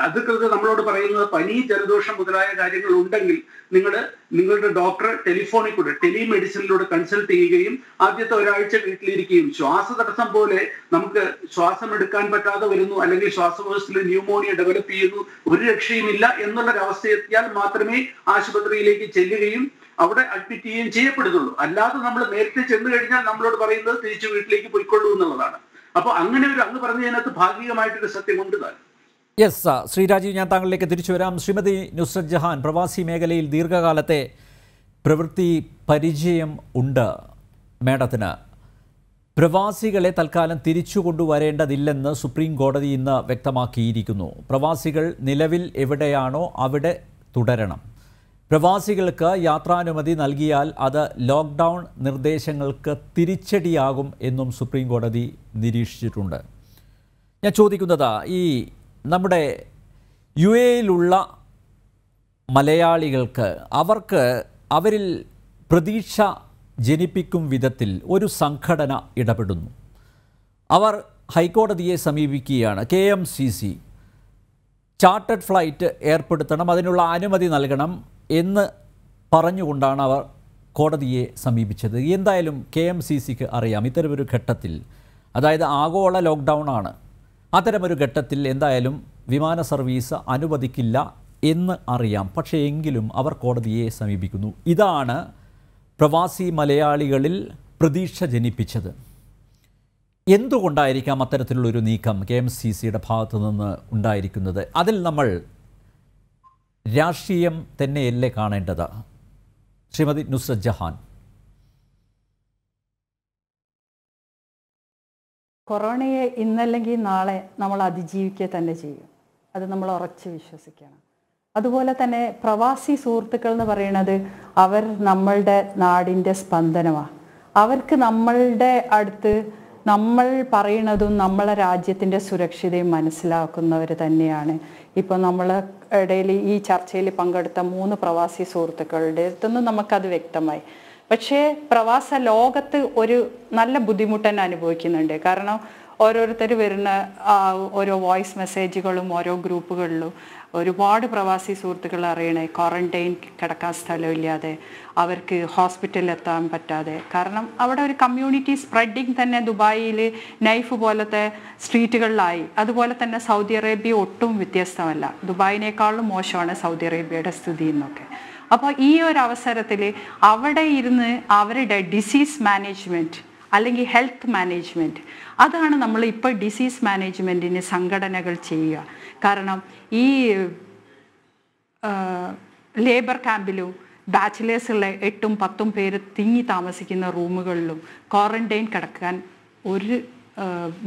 അധികൃതർ നമ്മളോട് പറയുന്നത് പനി ജലദോഷം മുതലായ കാര്യങ്ങൾ ഉണ്ടെങ്കിൽ നിങ്ങൾ നിങ്ങളുടെ ഡോക്ടറെ ടെലിഫോണിൽ കൂടെ ടെലിമെഡിസിനിലൂടെ കൺസൾട്ട് ചെയ്യുകയും ആദ്യത്തെ ഒരാഴ്ച വീട്ടിലിരിക്കുകയും ശ്വാസ തടസ്സം പോലെ നമുക്ക് ശ്വാസം എടുക്കാൻ പറ്റാതെ വരുന്നു അല്ലെങ്കിൽ ശ്വാസകോശത്തിൽ ന്യൂമോണിയ ഡെവലപ്പ് ചെയ്യുന്നു ഒരു രക്ഷയുമില്ല എന്നുള്ളൊരവസ്ഥ എത്തിയാൽ മാത്രമേ ആശുപത്രിയിലേക്ക് ചെല്ലുകയും അവിടെ അഡ്മിറ്റ് ചെയ്യുകയും ചെയ്യപ്പെടുന്നുള്ളൂ. അല്ലാതെ നമ്മൾ നേരത്തെ ചെന്ന് കഴിഞ്ഞാൽ നമ്മളോട് പറയുന്നത് തിരിച്ചു വീട്ടിലേക്ക് പോയിക്കൊള്ളൂ എന്നുള്ളതാണ്. അപ്പോൾ അങ്ങനെ ഒരു അന്ന് പറഞ്ഞതിനകത്ത് ഭാഗികമായിട്ടൊരു സത്യമുണ്ട് താൻ. യെസ് ശ്രീ ഞാൻ താങ്കളിലേക്ക് തിരിച്ചു വരാം. ശ്രീമതി നുസ്രത് ജഹാൻ പ്രവാസി മേഖലയിൽ ദീർഘകാലത്തെ പ്രവൃത്തി പരിചയം ഉണ്ട് മേഡത്തിന്. പ്രവാസികളെ തൽക്കാലം തിരിച്ചു കൊണ്ടുവരേണ്ടതില്ലെന്ന് സുപ്രീം കോടതി ഇന്ന് വ്യക്തമാക്കിയിരിക്കുന്നു. പ്രവാസികൾ നിലവിൽ എവിടെയാണോ അവിടെ തുടരണം. പ്രവാസികൾക്ക് യാത്രാനുമതി നൽകിയാൽ അത് ലോക്ക്ഡൗൺ നിർദ്ദേശങ്ങൾക്ക് തിരിച്ചടിയാകും എന്നും സുപ്രീം കോടതി നിരീക്ഷിച്ചിട്ടുണ്ട്. ഞാൻ ചോദിക്കുന്നത് ഈ നമ്മുടെ യു എയിലുള്ള മലയാളികൾക്ക് അവർക്ക് അവരിൽ പ്രതീക്ഷ ജനിപ്പിക്കും വിധത്തിൽ ഒരു സംഘടന ഇടപെടുന്നു. അവർ ഹൈക്കോടതിയെ സമീപിക്കുകയാണ് K M C C. Chartered flight ഏർപ്പെടുത്തണം അതിനുള്ള അനുമതി നൽകണം എന്ന് പറഞ്ഞുകൊണ്ടാണ് അവർ കോടതിയെ സമീപിച്ചത്. എന്തായാലും കെ എം സി സിക്ക് അറിയാം ഇത്തരമൊരു ഘട്ടത്തിൽ അതായത് ആഗോള ലോക്ക്ഡൗൺ ആണ് അത്തരമൊരു ഘട്ടത്തിൽ എന്തായാലും വിമാന സർവീസ് അനുവദിക്കില്ല എന്ന് അറിയാം. പക്ഷേ എങ്കിലും അവർ കോടതിയെ സമീപിക്കുന്നു. ഇതാണ് പ്രവാസി മലയാളികളിൽ പ്രതീക്ഷ ജനിപ്പിച്ചത്. എന്തുകൊണ്ടായിരിക്കാം അത്തരത്തിലുള്ളൊരു നീക്കം കെ എം സി സിയുടെ ഭാഗത്തു നിന്ന് ഉണ്ടായിരിക്കുന്നത്? അതിൽ നമ്മൾ രാഷ്ട്രീയം തന്നെയല്ലേ കാണേണ്ടത്? ശ്രീമതി നുസ്രത് ജഹാൻ. കൊറോണയെ ഇന്നല്ലെങ്കിൽ നാളെ നമ്മൾ അതിജീവിക്കുക തന്നെ ചെയ്യും. അത് നമ്മൾ ഉറച്ച് വിശ്വസിക്കണം. അതുപോലെ തന്നെ പ്രവാസി സുഹൃത്തുക്കൾ എന്ന് പറയുന്നത് അവർ നമ്മളുടെ നാടിന്റെ സ്പന്ദനമാണ്. അവർക്ക് നമ്മളുടെ അടുത്ത് നമ്മൾ പറയുന്നതും നമ്മളെ രാജ്യത്തിന്റെ സുരക്ഷിതയും മനസ്സിലാക്കുന്നവർ തന്നെയാണ് ഇപ്പോൾ നമ്മൾ ഇടയിൽ ഈ ചർച്ചയിൽ പങ്കെടുത്ത മൂന്ന് പ്രവാസി സുഹൃത്തുക്കളുടെ അടുത്തൊന്നും നമുക്കത് വ്യക്തമായി. പക്ഷേ പ്രവാസ ലോകത്ത് ഒരു നല്ല ബുദ്ധിമുട്ട് തന്നെ അനുഭവിക്കുന്നുണ്ട്. കാരണം ഓരോരുത്തർ വരുന്ന ഓരോ വോയിസ് മെസ്സേജുകളും ഓരോ ഗ്രൂപ്പുകളിലും ഒരുപാട് പ്രവാസി സുഹൃത്തുക്കൾ അറിയണേ. ക്വാറന്റൈൻ കിടക്കാൻ സ്ഥലമില്ലാതെ അവർക്ക് ഹോസ്പിറ്റലിൽ എത്താൻ പറ്റാതെ. കാരണം അവിടെ ഒരു കമ്മ്യൂണിറ്റി സ്പ്രെഡിങ് തന്നെ ദുബായിൽ നൈഫ് പോലത്തെ സ്ട്രീറ്റുകളിലായി. അതുപോലെ തന്നെ സൗദി അറേബ്യ ഒട്ടും വ്യത്യസ്തമല്ല. ദുബായിനേക്കാളും മോശമാണ് സൗദി അറേബ്യയുടെ സ്ഥിതി എന്നൊക്കെ. അപ്പോൾ ഈ ഒരു അവസരത്തിൽ അവിടെ ഇരുന്ന് അവരുടെ ഡിസീസ് മാനേജ്മെന്റ് അല്ലെങ്കിൽ ഹെൽത്ത് മാനേജ്മെന്റ് അതാണ് നമ്മൾ ഇപ്പോൾ ഡിസീസ് മാനേജ്മെന്റിന് സംഘടനകൾ ചെയ്യുക. കാരണം ഈ ലേബർ ക്യാമ്പിലും ബാച്ചിലേഴ്സുള്ള എട്ടും പത്തും പേര് തിങ്ങി താമസിക്കുന്ന റൂമുകളിലും ക്വാറന്റൈൻ കിടക്കാൻ ഒരു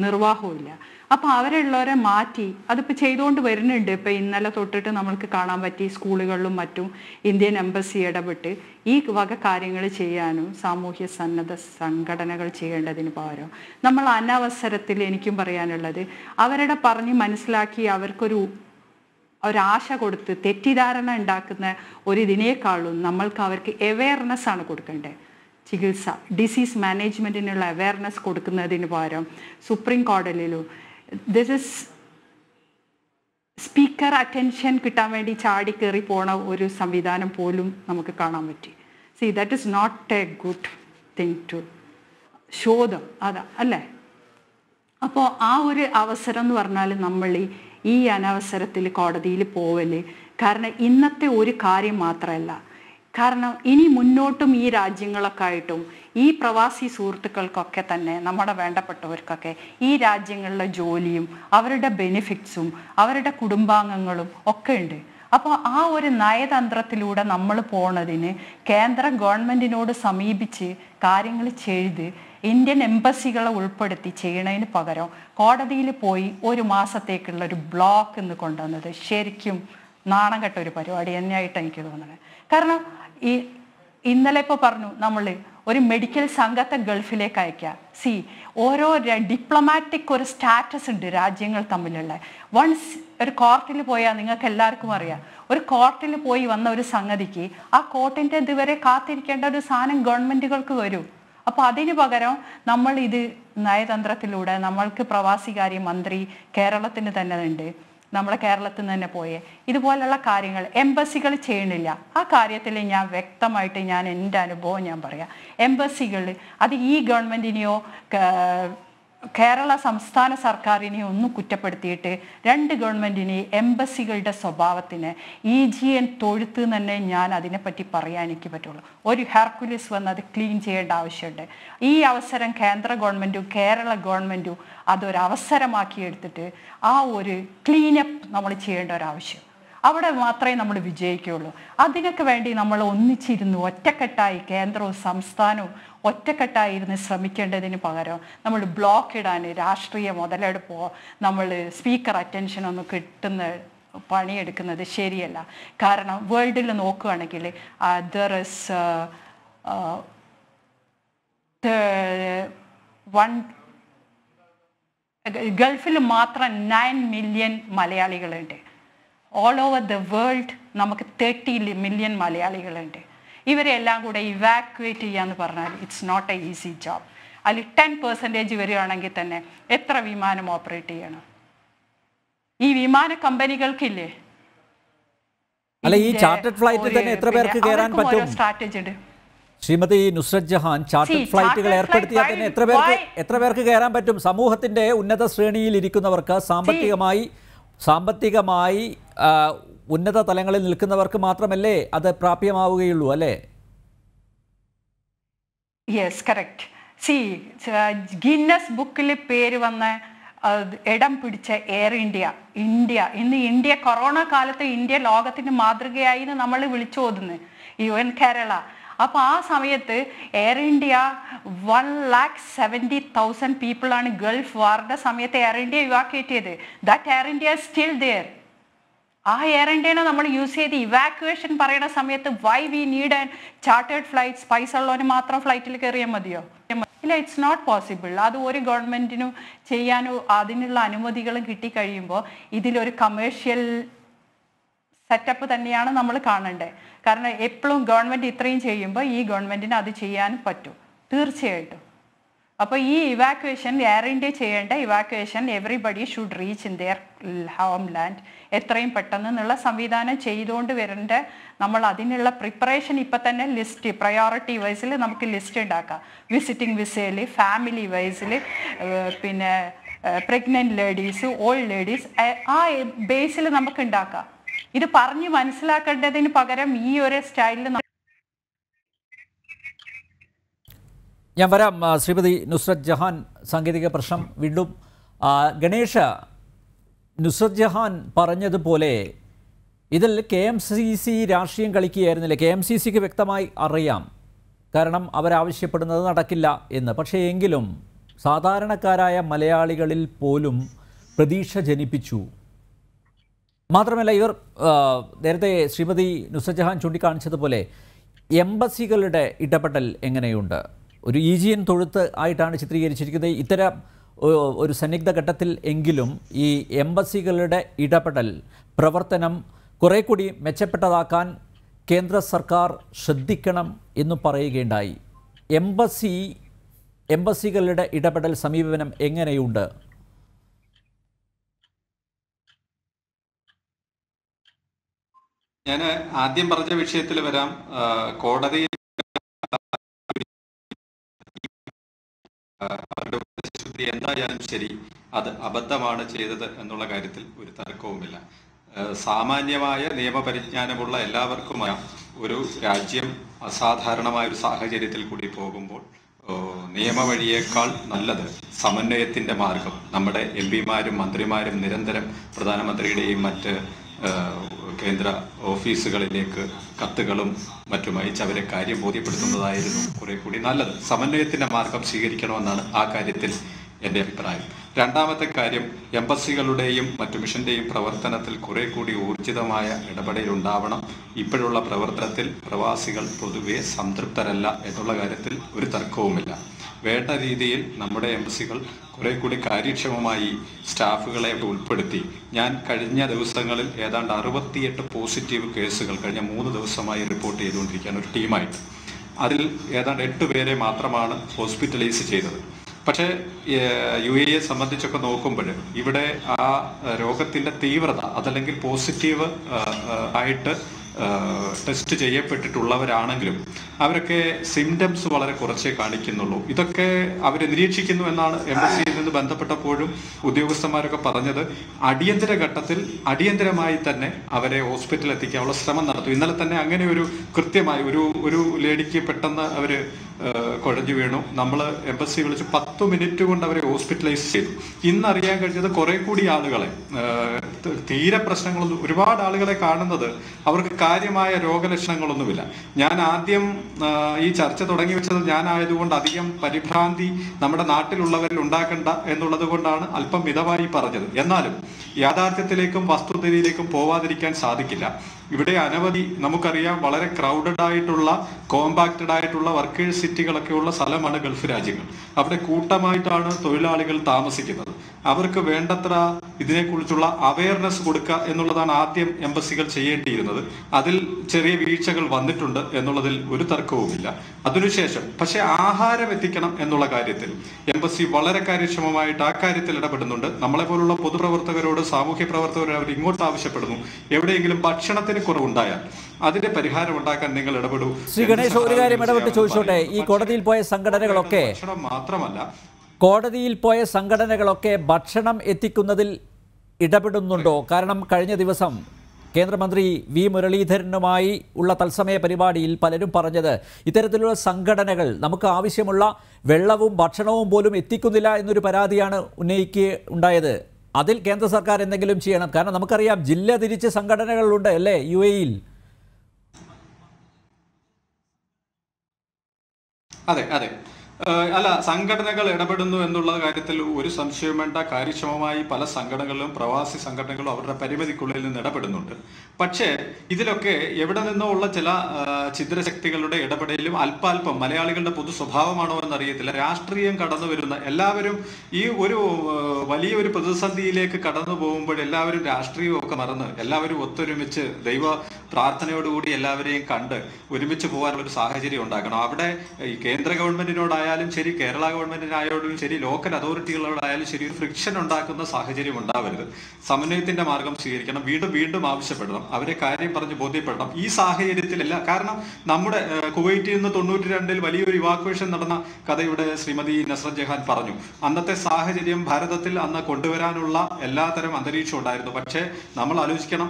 നിർവാഹവും അപ്പോൾ അവരുള്ളവരെ മാറ്റി അതിപ്പോൾ ചെയ്തുകൊണ്ട് വരുന്നുണ്ട്. ഇപ്പോൾ ഇന്നലെ തൊട്ടിട്ട് നമ്മൾക്ക് കാണാൻ പറ്റി സ്കൂളുകളിലും മറ്റും ഇന്ത്യൻ എംബസി ഇടപെട്ട് ഈ വക കാര്യങ്ങൾ ചെയ്യാനും സാമൂഹ്യ സന്നദ്ധ സംഘടനകൾ ചെയ്യേണ്ടതിന് പകരം നമ്മൾ അനവസരത്തിൽ എനിക്കും പറയാനുള്ളത് അവരുടെ പറഞ്ഞ് മനസ്സിലാക്കി അവർക്കൊരു ഒരാശ കൊടുത്ത് തെറ്റിദ്ധാരണ ഉണ്ടാക്കുന്ന ഒരു ഇതിനേക്കാളും നമ്മൾക്ക് അവർക്ക് അവയർനെസ് ആണ് കൊടുക്കേണ്ടത്. ചികിത്സ ഡിസീസ് മാനേജ്മെന്റിനുള്ള അവയർനെസ് കൊടുക്കുന്നതിന് പകരം സുപ്രീം കോടതിയിലും ദിസ് ഇസ് സ്പീക്കർ അറ്റൻഷൻ കിട്ടാൻ വേണ്ടി ചാടി കയറി പോണ ഒരു സംവിധാനം പോലും നമുക്ക് കാണാൻ പറ്റി. See that is not a good thing to ശോധം അതാ അല്ലേ? അപ്പോൾ ആ ഒരു അവസരം എന്ന് പറഞ്ഞാൽ നമ്മൾ ഈ- അനവസരത്തിൽ കോടതിയിൽ പോവൽ കാരണം ഇന്നത്തെ ഒരു കാര്യം മാത്രമല്ല കാരണം ഇനി മുന്നോട്ടും ഈ രാജ്യങ്ങളൊക്കെ ആയിട്ടും ഈ പ്രവാസി സുഹൃത്തുക്കൾക്കൊക്കെ തന്നെ നമ്മുടെ വേണ്ടപ്പെട്ടവർക്കൊക്കെ ഈ രാജ്യങ്ങളിലെ ജോലിയും അവരുടെ ബെനിഫിറ്റ്സും അവരുടെ കുടുംബാംഗങ്ങളും ഒക്കെ ഉണ്ട്. അപ്പോൾ ആ ഒരു നയതന്ത്രത്തിലൂടെ നമ്മൾ പോണതിന് കേന്ദ്ര ഗവൺമെന്റിനോട് സമീപിച്ച് കാര്യങ്ങൾ ചെയ്ത് ഇന്ത്യൻ എംബസികളെ ഉൾപ്പെടുത്തി ചെയ്യണതിന് പകരം കോടതിയിൽ പോയി ഒരു മാസത്തേക്കുള്ള ഒരു ബ്ലോക്ക് എന്ന് കൊണ്ടുവന്നത് ശരിക്കും നാണം കെട്ട ഒരു പരിപാടി തന്നെയായിട്ട് എനിക്ക് തോന്നുന്നത്. കാരണം ഈ ഇന്നലെ ഇപ്പോൾ പറഞ്ഞു നമ്മൾ ഒരു മെഡിക്കൽ സംഘത്തെ ഗൾഫിലേക്ക് അയക്കുക സി ഓരോ ഡിപ്ലോമാറ്റിക് ഒരു സ്റ്റാറ്റസ് ഉണ്ട് രാജ്യങ്ങൾ തമ്മിലുള്ള. വൺസ് ഒരു കോർട്ടിൽ പോയാൽ നിങ്ങൾക്ക് എല്ലാവർക്കും അറിയാം. ഒരു കോർട്ടിൽ പോയി വന്ന ഒരു സംഗതിക്ക് ആ കോർട്ടിന്റെ ഇതുവരെ കാത്തിരിക്കേണ്ട ഒരു സാധനം ഗവൺമെന്റുകൾക്ക് വരും. അപ്പോൾ അതിന് പകരം നമ്മൾ ഇത് നയതന്ത്രത്തിലൂടെ നമ്മൾക്ക് പ്രവാസികാര്യ മന്ത്രി കേരളത്തിന് തന്നെ ഉണ്ട്. നമ്മുടെ കേരളത്തിൽ നിന്ന് തന്നെ പോയേ. ഇതുപോലുള്ള കാര്യങ്ങൾ എംബസികൾ ചെയ്യണില്ല ആ കാര്യത്തിൽ ഞാൻ വ്യക്തമായിട്ട് ഞാൻ എന്റെ അനുഭവം ഞാൻ പറയാം. എംബസികൾ അത് ഈ ഗവൺമെന്റിനെയോ കേരള സംസ്ഥാന സർക്കാരിനെ ഒന്നും കുറ്റപ്പെടുത്തിയിട്ട് രണ്ട് ഗവൺമെന്റിനെ എംബസികളുടെ സ്വഭാവത്തിന് ഇ ജി എൻ തൊഴുത്ത് തന്നെ ഞാൻ അതിനെപ്പറ്റി പറയാൻ എനിക്ക് പറ്റുള്ളൂ. ഒരു ഹെർക്കുലിസ് വന്ന് അത് ക്ലീൻ ചെയ്യേണ്ട ആവശ്യമുണ്ട്. ഈ അവസരം കേന്ദ്ര ഗവൺമെന്റും കേരള ഗവൺമെന്റും അതൊരവസരമാക്കി എടുത്തിട്ട് ആ ഒരു ക്ലീനപ്പ് നമ്മൾ ചെയ്യേണ്ട ഒരു ആവശ്യം. അവിടെ മാത്രമേ നമ്മൾ വിജയിക്കുകയുള്ളൂ. അതിനൊക്കെ വേണ്ടി നമ്മൾ ഒന്നിച്ചിരുന്നു ഒറ്റക്കെട്ടായി കേന്ദ്രവും സംസ്ഥാനവും ഒറ്റക്കെട്ടായിരുന്ന് ശ്രമിക്കേണ്ടതിന് പകരം നമ്മൾ ബ്ലോക്ക് ഇടാൻ രാഷ്ട്രീയ മുതലെടുപ്പോ നമ്മൾ സ്പീക്കർ അറ്റൻഷൻ ഒന്നും കിട്ടുന്ന പണിയെടുക്കുന്നത് ശരിയല്ല. കാരണം വേൾഡിൽ നോക്കുകയാണെങ്കിൽ ദർ ഇസ് വൺ ഗൾഫിൽ മാത്രം നയൻ മില്യൺ മലയാളികളുണ്ട്. ഓൾ ഓവർ ദ വേൾഡ് നമുക്ക് തേർട്ടി മില്യൺ മലയാളികളുണ്ട്. ഇവരെ എല്ലാം കൂടെ ഇവാക്വേറ്റ് ചെയ്യാന്ന് പറഞ്ഞാൽ it's not a easy job അതിൽ ടെൻ പെർസെന്റേജ് വരികയാണെങ്കിൽ തന്നെ എത്ര വിമാനം ഓപ്പറേറ്റ് ചെയ്യണം? ഈ വിമാന കമ്പനികൾക്കില്ലേ? അല്ല, ഈ ചാർട്ടേഡ് ഫ്ലൈറ്റിൽ തന്നെ എത്ര പേർക്ക് കയറാൻ പറ്റും? സ്ട്രാറ്റജി ഉണ്ട്. ശ്രീമതി നുസ്രത് ജഹാൻ ചാർട്ടേഡ് ഫ്ലൈറ്റുകൾ ഏർപ്പെടുത്തിയാൽ തന്നെ എത്ര പേർക്ക് എത്ര പേർക്ക് കയറാൻ പറ്റും? സമൂഹത്തിന്റെ ഉന്നത ശ്രേണിയിൽ ഇരിക്കുന്നവർക്ക് സാമ്പത്തികമായി സാമ്പത്തികമായി ഉന്നത തലങ്ങളിൽ നിൽക്കുന്നവർക്ക് മാത്രമല്ലേ അത് പ്രാപ്യമാവുകയുള്ളൂ അല്ലേ? യെസ് കറക്റ്റ് സി ഗിന്നസ് ബുക്കിൽ പേര് വന്ന ഇടം പിടിച്ച എയർ ഇന്ത്യ ഇന്ത്യ. ഇന്ന് ഇന്ത്യ കൊറോണ കാലത്ത് ഇന്ത്യ ലോകത്തിന് മാതൃകയായി നമ്മൾ വിളിച്ചോതുന്നു യു എൻ കേരള അപ്പൊ ആ സമയത്ത് Air India one lakh seventy thousand പീപ്പിളാണ് Gulf വാറിന്റെ സമയത്ത് എയർ ഇന്ത്യ ഇവാക്യുവേറ്റ് ചെയ്ത് that Air India still there ആ എയർ ഇന്ത്യനെ നമ്മൾ യൂസ് ചെയ്ത് ഇവാക്യുവേഷൻ പറയുന്ന സമയത്ത് why we need and chartered flight പൈസ ഉള്ളവന് മാത്രം ഫ്ലൈറ്റിൽ കയറിയാൽ മതിയോ? ഇല്ല ഇറ്റ്സ് നോട്ട് പോസിബിൾ അത് ഒരു ഗവൺമെന്റിനും ചെയ്യാനോ അതിനുള്ള അനുമതികളും കിട്ടിക്കഴിയുമ്പോൾ ഇതിലൊരു കമേഴ്ഷ്യൽ സെറ്റപ്പ് തന്നെയാണ് നമ്മൾ കാണണ്ടേ. കാരണം എപ്പോഴും ഗവൺമെന്റ് ഇത്രയും ചെയ്യുമ്പോൾ ഈ ഗവൺമെന്റിന് അത് ചെയ്യാൻ പറ്റും. തീർച്ചയായിട്ടും. അപ്പോൾ ഈ ഇവാക്വേഷൻ എയർ ഇന്ത്യ ചെയ്യേണ്ട evacuation everybody should reach in their home land എത്രയും പെട്ടെന്ന് എന്നുള്ള സംവിധാനം ചെയ്തുകൊണ്ട് വരേണ്ട നമ്മൾ അതിനുള്ള പ്രിപ്പറേഷൻ ഇപ്പം തന്നെ ലിസ്റ്റ് പ്രയോറിറ്റി വൈസിൽ നമുക്ക് ലിസ്റ്റ് ഉണ്ടാക്കാം. വിസിറ്റിംഗ് വിസയിൽ ഫാമിലി വൈസിൽ പിന്നെ പ്രഗ്നന്റ് ലേഡീസ് ഓൾഡ് ലേഡീസ് ആ ബേസിൽ നമുക്ക് ഉണ്ടാക്കാം. ഇത് പറഞ്ഞ് മനസ്സിലാക്കേണ്ടതിന് പകരം ഈ ഒരു സ്റ്റൈലിൽ ഞാൻ വരാം. ശ്രീമതി നുസ്രത് ജഹാൻ സാങ്കേതിക പ്രശ്നം വീണ്ടും. ഗണേഷ നുസ്രത് ജഹാൻ പറഞ്ഞതുപോലെ ഇതിൽ കെ എം സി സി രാഷ്ട്രീയം കളിക്കുകയായിരുന്നില്ല? കെ എം സി സിക്ക് വ്യക്തമായി അറിയാം. കാരണം അവരാവശ്യപ്പെടുന്നത് നടക്കില്ല എന്ന്. പക്ഷേ എങ്കിലും സാധാരണക്കാരായ മലയാളികളിൽ പോലും പ്രതീക്ഷ ജനിപ്പിച്ചു. മാത്രമല്ല ഇവർ നേരത്തെ ശ്രീമതി നുസജഹാൻ ജഹാൻ ചൂണ്ടിക്കാണിച്ചതുപോലെ എംബസികളുടെ ഇടപെടൽ എങ്ങനെയുണ്ട്? ഒരു ഈജിയൻ തൊഴുത്ത് ആയിട്ടാണ് ചിത്രീകരിച്ചിരിക്കുന്നത്. ഇത്തരം ഒരു സന്നിഗ്ധ ഘട്ടത്തിൽ എങ്കിലും ഈ എംബസികളുടെ ഇടപെടൽ പ്രവർത്തനം കുറെ കൂടി മെച്ചപ്പെട്ടതാക്കാൻ കേന്ദ്ര സർക്കാർ ശ്രദ്ധിക്കണം എന്ന് പറയുകയുണ്ടായി. എംബസി എംബസികളുടെ ഇടപെടൽ സമീപനം എങ്ങനെയുണ്ട്? ഞാൻ ആദ്യം പറഞ്ഞ വിഷയത്തിൽ വരാം. കോടതിയിൽ അവരുടെ ഉപദേശശുദ്ധി എന്തായാലും ശരി അത് അബദ്ധമാണ് ചെയ്തത് എന്നുള്ള കാര്യത്തിൽ ഒരു തർക്കവുമില്ല. സാമാന്യമായ നിയമപരിജ്ഞാനമുള്ള എല്ലാവർക്കും ഒരു രാജ്യം അസാധാരണമായ ഒരു സാഹചര്യത്തിൽ കൂടി പോകുമ്പോൾ നിയമവഴിയേക്കാൾ നല്ലത് സമന്വയത്തിന്റെ മാർഗം. നമ്മുടെ എം പിമാരും മന്ത്രിമാരും നിരന്തരം പ്രധാനമന്ത്രിയുടെയും മറ്റ് കേന്ദ്ര ഓഫീസുകളിലേക്ക് കത്തുകളും മറ്റും അയച്ച് അവരെ കാര്യം ബോധ്യപ്പെടുത്തുന്നതായിരുന്നു കുറെ കൂടി നല്ലത്. സമന്വയത്തിന്റെ മാർഗം സ്വീകരിക്കണമെന്നാണ് ആ കാര്യത്തിൽ എന്റെ അഭിപ്രായം. രണ്ടാമത്തെ കാര്യം എംബസികളുടെയും മറ്റു മിഷന്റെയും പ്രവർത്തനത്തിൽ കുറെ കൂടി ഊർജിതമായ ഇടപെടലുണ്ടാവണം. ഇപ്പോഴുള്ള പ്രവർത്തനത്തിൽ പ്രവാസികൾ പൊതുവെ സംതൃപ്തരല്ല എന്നുള്ള കാര്യത്തിൽ ഒരു തർക്കവുമില്ല. വേണ്ട രീതിയിൽ നമ്മുടെ എംബസികൾ കുറെ കൂടി കാര്യക്ഷമമായി സ്റ്റാഫുകളെ ഉൾപ്പെടുത്തി. ഞാൻ കഴിഞ്ഞ ദിവസങ്ങളിൽ ഏതാണ്ട് അറുപത്തിയെട്ട് പോസിറ്റീവ് കേസുകൾ കഴിഞ്ഞ മൂന്ന് ദിവസമായി റിപ്പോർട്ട് ചെയ്തുകൊണ്ടിരിക്കുകയാണ് ഒരു ടീമായിട്ട്. അതിൽ ഏതാണ്ട് എട്ട് പേരെ മാത്രമാണ് ഹോസ്പിറ്റലൈസ് ചെയ്തത്. പക്ഷേ യു എ സംബന്ധിച്ചൊക്കെ നോക്കുമ്പോൾ ഇവിടെ ആ രോഗത്തിന്റെ തീവ്രത അതല്ലെങ്കിൽ പോസിറ്റീവ് ആയിട്ട് ടെസ്റ്റ് ചെയ്യപ്പെട്ടിട്ടുള്ളവരാണെങ്കിലും അവരൊക്കെ സിംറ്റംസ് വളരെ കുറച്ചേ കാണിക്കുന്നുള്ളൂ. ഇതൊക്കെ അവർ നിരീക്ഷിക്കുന്നു എന്നാണ് എംബസിയിൽ നിന്ന് ബന്ധപ്പെട്ടപ്പോഴും ഉദ്യോഗസ്ഥന്മാരൊക്കെ പറഞ്ഞത്. അടിയന്തര ഘട്ടത്തിൽ അടിയന്തരമായി തന്നെ അവരെ ഹോസ്പിറ്റലിൽ എത്തിക്കാനുള്ള ശ്രമം നടത്തും. ഇന്നലെ തന്നെ അങ്ങനെ ഒരു കൃത്യമായി ഒരു ഒരു ലേഡിക്ക് പെട്ടെന്ന് അവർ കുഴഞ്ഞു വീണു. നമ്മൾ എംബസി വിളിച്ച് പത്ത് മിനിറ്റ് കൊണ്ട് അവരെ ഹോസ്പിറ്റലൈസ് ചെയ്തു. ഇന്ന് അറിയാൻ കഴിഞ്ഞത് കുറെ കൂടി ആളുകളെ തീരെ പ്രശ്നങ്ങളൊന്നും ഒരുപാട് ആളുകളെ കാണുന്നത് അവർക്ക് കാര്യമായ രോഗലക്ഷണങ്ങളൊന്നുമില്ല. ഞാൻ ആദ്യം ഈ ചർച്ച തുടങ്ങി വെച്ചത് ഞാനായതുകൊണ്ട് അധികം പരിഭ്രാന്തി നമ്മുടെ നാട്ടിലുള്ളവരിൽ ഉണ്ടാക്കണ്ട എന്നുള്ളത് കൊണ്ടാണ് അല്പം മിതമായി പറഞ്ഞത്. എന്നാലും യാഥാർത്ഥ്യത്തിലേക്കും വസ്തുതയിലേക്കും പോവാതിരിക്കാൻ സാധിക്കില്ല. ഇവിടെ അനവധി നമുക്കറിയാം വളരെ ക്രൗഡഡ് ആയിട്ടുള്ള കോമ്പാക്റ്റഡ് ആയിട്ടുള്ള വർക്കേഴ്സ് സിറ്റികളൊക്കെ ഉള്ള സ്ഥലമാണ് ഗൾഫ് രാജ്യങ്ങൾ. അവിടെ കൂട്ടമായിട്ടാണ് തൊഴിലാളികൾ താമസിക്കുന്നത്. അവർക്ക് വേണ്ടത്ര ഇതിനെക്കുറിച്ചുള്ള അവയർനെസ് കൊടുക്കുക എന്നുള്ളതാണ് ആദ്യം എംബസികൾ ചെയ്യേണ്ടിയിരുന്നത്. അതിൽ ചെറിയ വീഴ്ചകൾ വന്നിട്ടുണ്ട് എന്നുള്ളതിൽ ഒരു തർക്കവുമില്ല. അതിനുശേഷം പക്ഷെ ആഹാരം എത്തിക്കണം എന്നുള്ള കാര്യത്തിൽ എംബസി വളരെ കാര്യക്ഷമമായിട്ട് ആ കാര്യത്തിൽ ഇടപെടുന്നുണ്ട്. നമ്മളെ പോലുള്ള പൊതുപ്രവർത്തകരോട് സാമൂഹ്യ പ്രവർത്തകരോട് അവർ ഇങ്ങോട്ട് ആവശ്യപ്പെടുന്നു. എവിടെയെങ്കിലും ഭക്ഷണത്തിന് കുറവുണ്ടായാൽ അതിന്റെ പരിഹാരം ഉണ്ടാക്കാൻ നിങ്ങൾ ഇടപെടൂ. ശ്രീ ഗണേഷ് ഒരു കാര്യം ഇടപെട്ട് ചോദിച്ചോട്ടെ? ഈ കോടതിയിൽ പോയ സംഘടനകളൊക്കെ മാത്രമല്ല കോടതിയിൽ പോയ സംഘടനകളൊക്കെ ഭക്ഷണം എത്തിക്കുന്നതിൽ ഇടപെടുന്നുണ്ടോ? കാരണം കഴിഞ്ഞ ദിവസം കേന്ദ്രമന്ത്രി വി മുരളീധരനുമായി ഉള്ള തത്സമയ പരിപാടിയിൽ പലരും പറഞ്ഞത് ഇത്തരത്തിലുള്ള സംഘടനകൾ നമുക്ക് ആവശ്യമുള്ള വെള്ളവും ഭക്ഷണവും പോലും എത്തിക്കുന്നില്ല എന്നൊരു പരാതിയാണ് ഉന്നയിക്കുക ഉണ്ടായത്. അതിൽ കേന്ദ്ര സർക്കാർ എന്തെങ്കിലും ചെയ്യണം. കാരണം നമുക്കറിയാം ജില്ല തിരിച്ച് സംഘടനകളുണ്ട് അല്ലേ? യു എയിൽ അതെ അതെ. അല്ല സംഘടനകൾ ഇടപെടുന്നു എന്നുള്ള കാര്യത്തിൽ ഒരു സംശയവും വേണ്ട. കാര്യക്ഷമമായി പല സംഘടനകളും പ്രവാസി സംഘടനകളും അവരുടെ പരിമിതിക്കുള്ളിൽ നിന്ന് ഇടപെടുന്നുണ്ട്. പക്ഷേ ഇതിലൊക്കെ എവിടെ നിന്നോ ഉള്ള ചില ചിദ്രശക്തികളുടെ ഇടപെടലും അല്പാൽപ്പം മലയാളികളുടെ പൊതു സ്വഭാവമാണോ എന്നറിയത്തില്ല. രാഷ്ട്രീയം കടന്നു വരുന്ന എല്ലാവരും ഈ ഒരു വലിയൊരു പ്രതിസന്ധിയിലേക്ക് കടന്നു പോകുമ്പോൾ എല്ലാവരും രാഷ്ട്രീയമൊക്കെ മറന്ന് എല്ലാവരും ഒത്തൊരുമിച്ച് ദൈവ പ്രാർത്ഥനയോടുകൂടി എല്ലാവരെയും കണ്ട് ഒരുമിച്ച് പോകാനുള്ള ഒരു സാഹചര്യം ഉണ്ടാക്കണം അവിടെ ഈ കേന്ദ്ര ഗവൺമെന്റിനോടായാലും ശരി കേരള ഗവൺമെന്റിനായാലും ശരി ലോക്കൽ അതോറിറ്റികളോടായാലും ശരി ഒരു ഫ്രിക്ഷൻ ഉണ്ടാക്കുന്ന സാഹചര്യം ഉണ്ടാവരുത്. സമന്വയത്തിന്റെ മാർഗം സ്വീകരിക്കണം. വീണ്ടും വീണ്ടും ആവശ്യപ്പെടണം. അവരെ കാര്യം പറഞ്ഞ് ബോധ്യപ്പെടണം. ഈ സാഹചര്യത്തിലല്ല. കാരണം നമ്മുടെ കുവൈറ്റിൽ നിന്ന് തൊണ്ണൂറ്റി രണ്ടിൽ വലിയൊരു ഇവാക്വേഷൻ നടന്ന കഥയുടെ ശ്രീമതി നസ്രത് ജഹാൻ പറഞ്ഞു. അന്നത്തെ സാഹചര്യം ഭാരതത്തിൽ അന്ന് കൊണ്ടുവരാനുള്ള എല്ലാത്തരം അന്തരീക്ഷം ഉണ്ടായിരുന്നു. പക്ഷേ നമ്മൾ ആലോചിക്കണം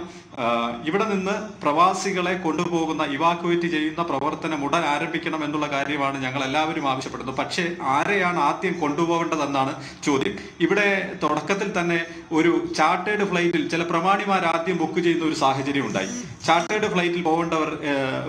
ഇവിടെ നിന്ന് പ്രവാസികളെ കൊണ്ടുപോകുന്ന ഇവാക്വേറ്റ് ചെയ്യുന്ന പ്രവർത്തനം ഉടൻ ആരംഭിക്കണം എന്നുള്ള കാര്യമാണ് ഞങ്ങൾ എല്ലാവരും ആവശ്യപ്പെടുന്നത്. പക്ഷേ ആരെയാണ് ആദ്യം കൊണ്ടുപോകേണ്ടതെന്നാണ് ചോദ്യം. ഇവിടെ തുടക്കത്തിൽ തന്നെ ഒരു ചാർട്ടേഡ് ഫ്ലൈറ്റിൽ ചില പ്രമാണിമാർ ആദ്യം ബുക്ക് ചെയ്യുന്ന ഒരു സാഹചര്യം ഉണ്ടായി. ചാർട്ടേഡ് ഫ്ലൈറ്റിൽ പോകേണ്ടവർ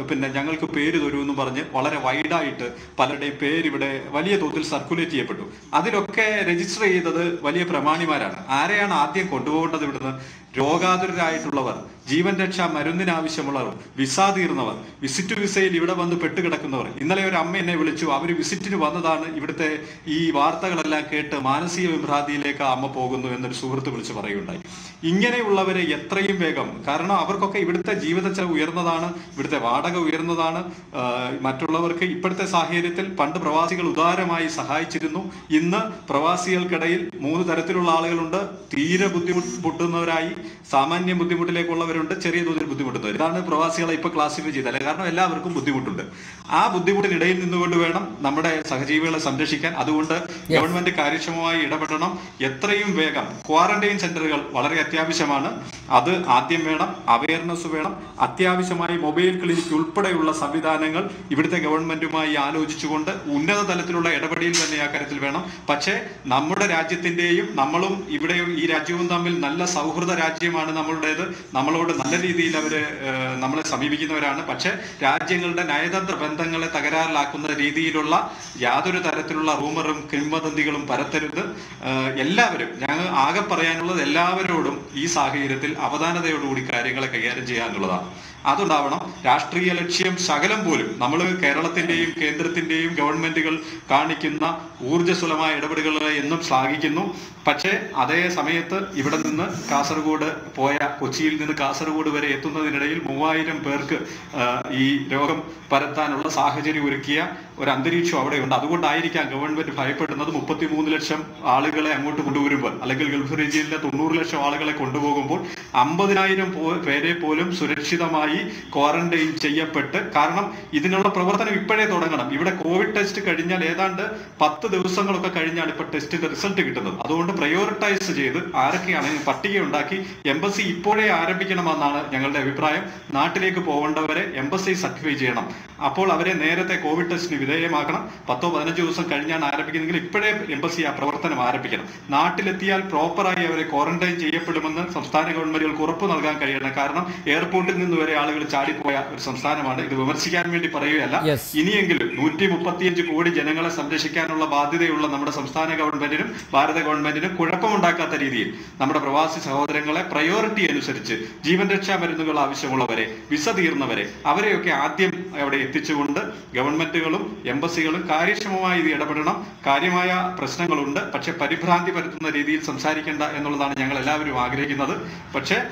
പിന്നെ ഞങ്ങൾക്ക് പേര് തരൂ എന്ന് പറഞ്ഞ് വളരെ വൈഡായിട്ട് പലരുടെയും പേര് ഇവിടെ വലിയ തോതിൽ സർക്കുലേറ്റ് ചെയ്യപ്പെട്ടു. അതിലൊക്കെ രജിസ്റ്റർ ചെയ്തത് വലിയ പ്രമാണിമാരാണ്. ആരെയാണ് ആദ്യം കൊണ്ടുപോകേണ്ടത് ഇവിടുന്ന്? രോഗാതുരരായിട്ടുള്ളവർ ജീവൻ രക്ഷാ മരുന്നിനാവശ്യമുള്ളവർ വിസ തീർന്നവർ വിസിറ്റ് വിസയിൽ ഇവിടെ വന്ന് പെട്ടുകിടക്കുന്നവർ. ഇന്നലെ ഒരു അമ്മ എന്നെ വിളിച്ചു അവർ വിസിറ്റിന് വന്നതാണ്. ഇവിടുത്തെ ഈ വാർത്തകളെല്ലാം കേട്ട് മാനസിക വിഭ്രാന്തിയിലേക്ക് അമ്മ പോകുന്നു എന്നൊരു സുഹൃത്ത് വിളിച്ച് പറയുകയുണ്ടായി. ഇങ്ങനെയുള്ളവരെ എത്രയും വേഗം കാരണം അവർക്കൊക്കെ ഇവിടുത്തെ ജീവിത ചെലവ് ഉയർന്നതാണ് ഇവിടുത്തെ വാടക ഉയർന്നതാണ് മറ്റുള്ളവർക്ക് ഇപ്പോഴത്തെ സാഹചര്യത്തിൽ പണ്ട് പ്രവാസികൾ ഉദാരമായി സഹായിച്ചിരുന്നു. ഇന്ന് പ്രവാസികൾക്കിടയിൽ മൂന്ന് തരത്തിലുള്ള ആളുകളുണ്ട്. തീരെ ബുദ്ധിമുട്ടുന്നവരായി സാമാന്യ ബുദ്ധിമുട്ടിലേക്കുള്ളവരുണ്ട് ചെറിയ തോതിൽ ബുദ്ധിമുട്ടുന്നവർ ഇതാണ് പ്രവാസികളെ ഇപ്പൊ ക്ലാസിഫൈ ചെയ്തത്. കാരണം എല്ലാവർക്കും ബുദ്ധിമുട്ടുണ്ട്. ആ ബുദ്ധിമുട്ടിനിടയിൽ നിന്നുകൊണ്ട് വേണം നമ്മുടെ സഹജീവികളെ സംരക്ഷിക്കാൻ. അതുകൊണ്ട് ഗവൺമെന്റ് കാര്യക്ഷമമായി ഇടപെടണം. എത്രയും വേഗം ക്വാറന്റൈൻ സെന്ററുകൾ വളരെ അത്യാവശ്യമാണ്. അത് ആദ്യം വേണം അവയർനെസ് വേണം. അത്യാവശ്യമായി മൊബൈൽ ക്ലിനിക് ഉൾപ്പെടെയുള്ള സംവിധാനങ്ങൾ ഇവിടുത്തെ ഗവൺമെന്റുമായി ആലോചിച്ചുകൊണ്ട് ഉന്നത തലത്തിലുള്ള ഇടപെടൽ തന്നെ ആ കാര്യത്തിൽ വേണം. പക്ഷേ നമ്മുടെ രാജ്യത്തിന്റെയും നമ്മളും ഇവിടെയും ഈ രാജ്യവും തമ്മിൽ നല്ല സൗഹൃദ രാജ്യമാണ് നമ്മളുടേത്. നമ്മളോട് നല്ല രീതിയിൽ ഏഹ്, നമ്മളെ സമീപിക്കുന്നവരാണ്. പക്ഷേ രാജ്യങ്ങളുടെ നയതന്ത്ര ബന്ധങ്ങളെ തകരാറിലാക്കുന്ന രീതിയിലുള്ള യാതൊരു തരത്തിലുള്ള റൂമറും കിംവദന്തികളും പരത്തരുത്. എല്ലാവരും ഞങ്ങൾ ആകെ പറയാനുള്ളത് എല്ലാവരോടും ഈ സാഹചര്യത്തിൽ അവധാനതയോടുകൂടി കാര്യങ്ങളെ കൈകാര്യം ചെയ്യാനുള്ളതാണ് അതുണ്ടാവണം രാഷ്ട്രീയ ലക്ഷ്യം ശകലം പോലും നമ്മൾ കേരളത്തിന്റെയും കേന്ദ്രത്തിന്റെയും ഗവൺമെന്റുകൾ കാണിക്കുന്ന ഊർജസ്വലമായ ഇടപെടലുകളെ എന്നും ശ്ലാഘിക്കുന്നു. പക്ഷേ അതേ സമയത്ത് ഇവിടെ നിന്ന് കാസർഗോഡ് പോയ കൊച്ചിയിൽ നിന്ന് കാസർഗോഡ് വരെ എത്തുന്നതിനിടയിൽ മൂവായിരം പേർക്ക് ഈ രോഗം പരത്താനുള്ള സാഹചര്യം ഒരുക്കിയ ഒരു അന്തരീക്ഷം അവിടെയുണ്ട്. അതുകൊണ്ടായിരിക്കാം ഗവൺമെന്റ് ഭയപ്പെടുന്നത് മുപ്പത്തിമൂന്ന് ലക്ഷം ആളുകളെ അങ്ങോട്ട് കൊണ്ടുവരുമ്പോൾ അല്ലെങ്കിൽ ഗൾഫ് റീജിയനിലെ തൊണ്ണൂറ് ലക്ഷം ആളുകളെ കൊണ്ടുപോകുമ്പോൾ അമ്പതിനായിരം പേരെ പോലും സുരക്ഷിതമായി ക്വാറന്റൈൻ ചെയ്യപ്പെട്ട് കാരണം ഇതിനുള്ള പ്രവർത്തനം ഇപ്പോഴേ തുടങ്ങണം. ഇവിടെ കോവിഡ് ടെസ്റ്റ് കഴിഞ്ഞാൽ ഏതാണ്ട് പത്ത് ദിവസങ്ങളൊക്കെ കഴിഞ്ഞാണ് ഇപ്പൊ ടെസ്റ്റിന്റെ റിസൾട്ട് കിട്ടുന്നത്. അതുകൊണ്ട് പ്രയോറിറ്റൈസ് ചെയ്ത് ആരൊക്കെയാണ് പട്ടിക ഉണ്ടാക്കി എംബസി ഇപ്പോഴേ ആരംഭിക്കണമെന്നാണ് ഞങ്ങളുടെ അഭിപ്രായം. നാട്ടിലേക്ക് പോകേണ്ടവരെ എംബസി സർട്ടിഫൈ ചെയ്യണം. അപ്പോൾ അവരെ നേരത്തെ കോവിഡ് ടെസ്റ്റിന് വിധേയമാക്കണം. പത്തോ പതിനഞ്ചോ ദിവസം കഴിഞ്ഞാണ് ആരംഭിക്കുന്നതെങ്കിൽ ഇപ്പോഴേ എംബസി ആ പ്രവർത്തനം ആരംഭിക്കണം. നാട്ടിലെത്തിയാൽ പ്രോപ്പറായി അവരെ ക്വാറന്റൈൻ ചെയ്യപ്പെടുമെന്ന് സംസ്ഥാന ഗവൺമെന്റുകൾക്ക് ഉറപ്പ് നൽകാൻ കഴിയണം. കാരണം എയർപോർട്ടിൽ നിന്ന് വരെ ആളുകൾ ചാടിപ്പോയ ഒരു സംസ്ഥാനമാണ്. ഇത് വിമർശിക്കാൻ വേണ്ടി പറയുകയല്ല. ഇനിയെങ്കിലും നൂറ്റി മുപ്പത്തിയഞ്ച് കോടി ജനങ്ങളെ സംരക്ഷിക്കാനുള്ള ബാധ്യതയുള്ള നമ്മുടെ സംസ്ഥാന ഗവൺമെന്റിനും ഭാരത ഗവൺമെന്റിനും കുഴപ്പമുണ്ടാക്കാത്ത രീതിയിൽ നമ്മുടെ പ്രവാസി സഹോദരങ്ങളെ പ്രയോറിറ്റി അനുസരിച്ച് ജീവൻ രക്ഷാ മരുന്നുകൾ ആവശ്യമുള്ളവരെ വിസ തീർന്നവരെ അവരെയൊക്കെ ആദ്യം അവിടെ എത്തിച്ചുകൊണ്ട് ഗവൺമെന്റുകളും എംബസികളും കാര്യക്ഷമമായി ഇത് ഇടപെടണം. കാര്യമായ പ്രശ്നങ്ങളുണ്ട്. പക്ഷെ പരിഭ്രാന്തി പരത്തുന്ന രീതിയിൽ സംസാരിക്കേണ്ട എന്നുള്ളതാണ് ഞങ്ങൾ എല്ലാവരും ആഗ്രഹിക്കുന്നത്. പക്ഷേ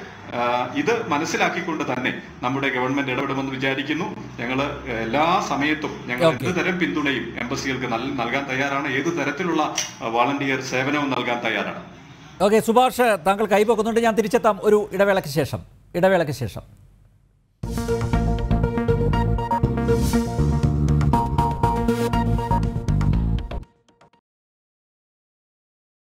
ഇത് മനസ്സിലാക്കിക്കൊണ്ട് തന്നെ നമ്മുടെ ഗവൺമെന്റ് ഇടപെടുമെന്ന് വിചാരിക്കുന്നു. ഞങ്ങൾ എല്ലാ സമയത്തും ഞങ്ങൾ. എന്ത് തരം പിന്തുണയും എംബസികൾക്ക് നൽകാൻ തയ്യാറാണ്. ഏത് തരത്തിലുള്ള വാളണ്ടിയർ സേവനവും നൽകാൻ തയ്യാറാണ്. ഓക്കെ സുഭാഷ് താങ്കൾ കൈപ്പൊക്കുന്നുണ്ട് ഞാൻ തിരിച്ചെത്താം. ഒരു ഇടവേളയ്ക്ക് ശേഷം. ഇടവേളയ്ക്ക് ശേഷം.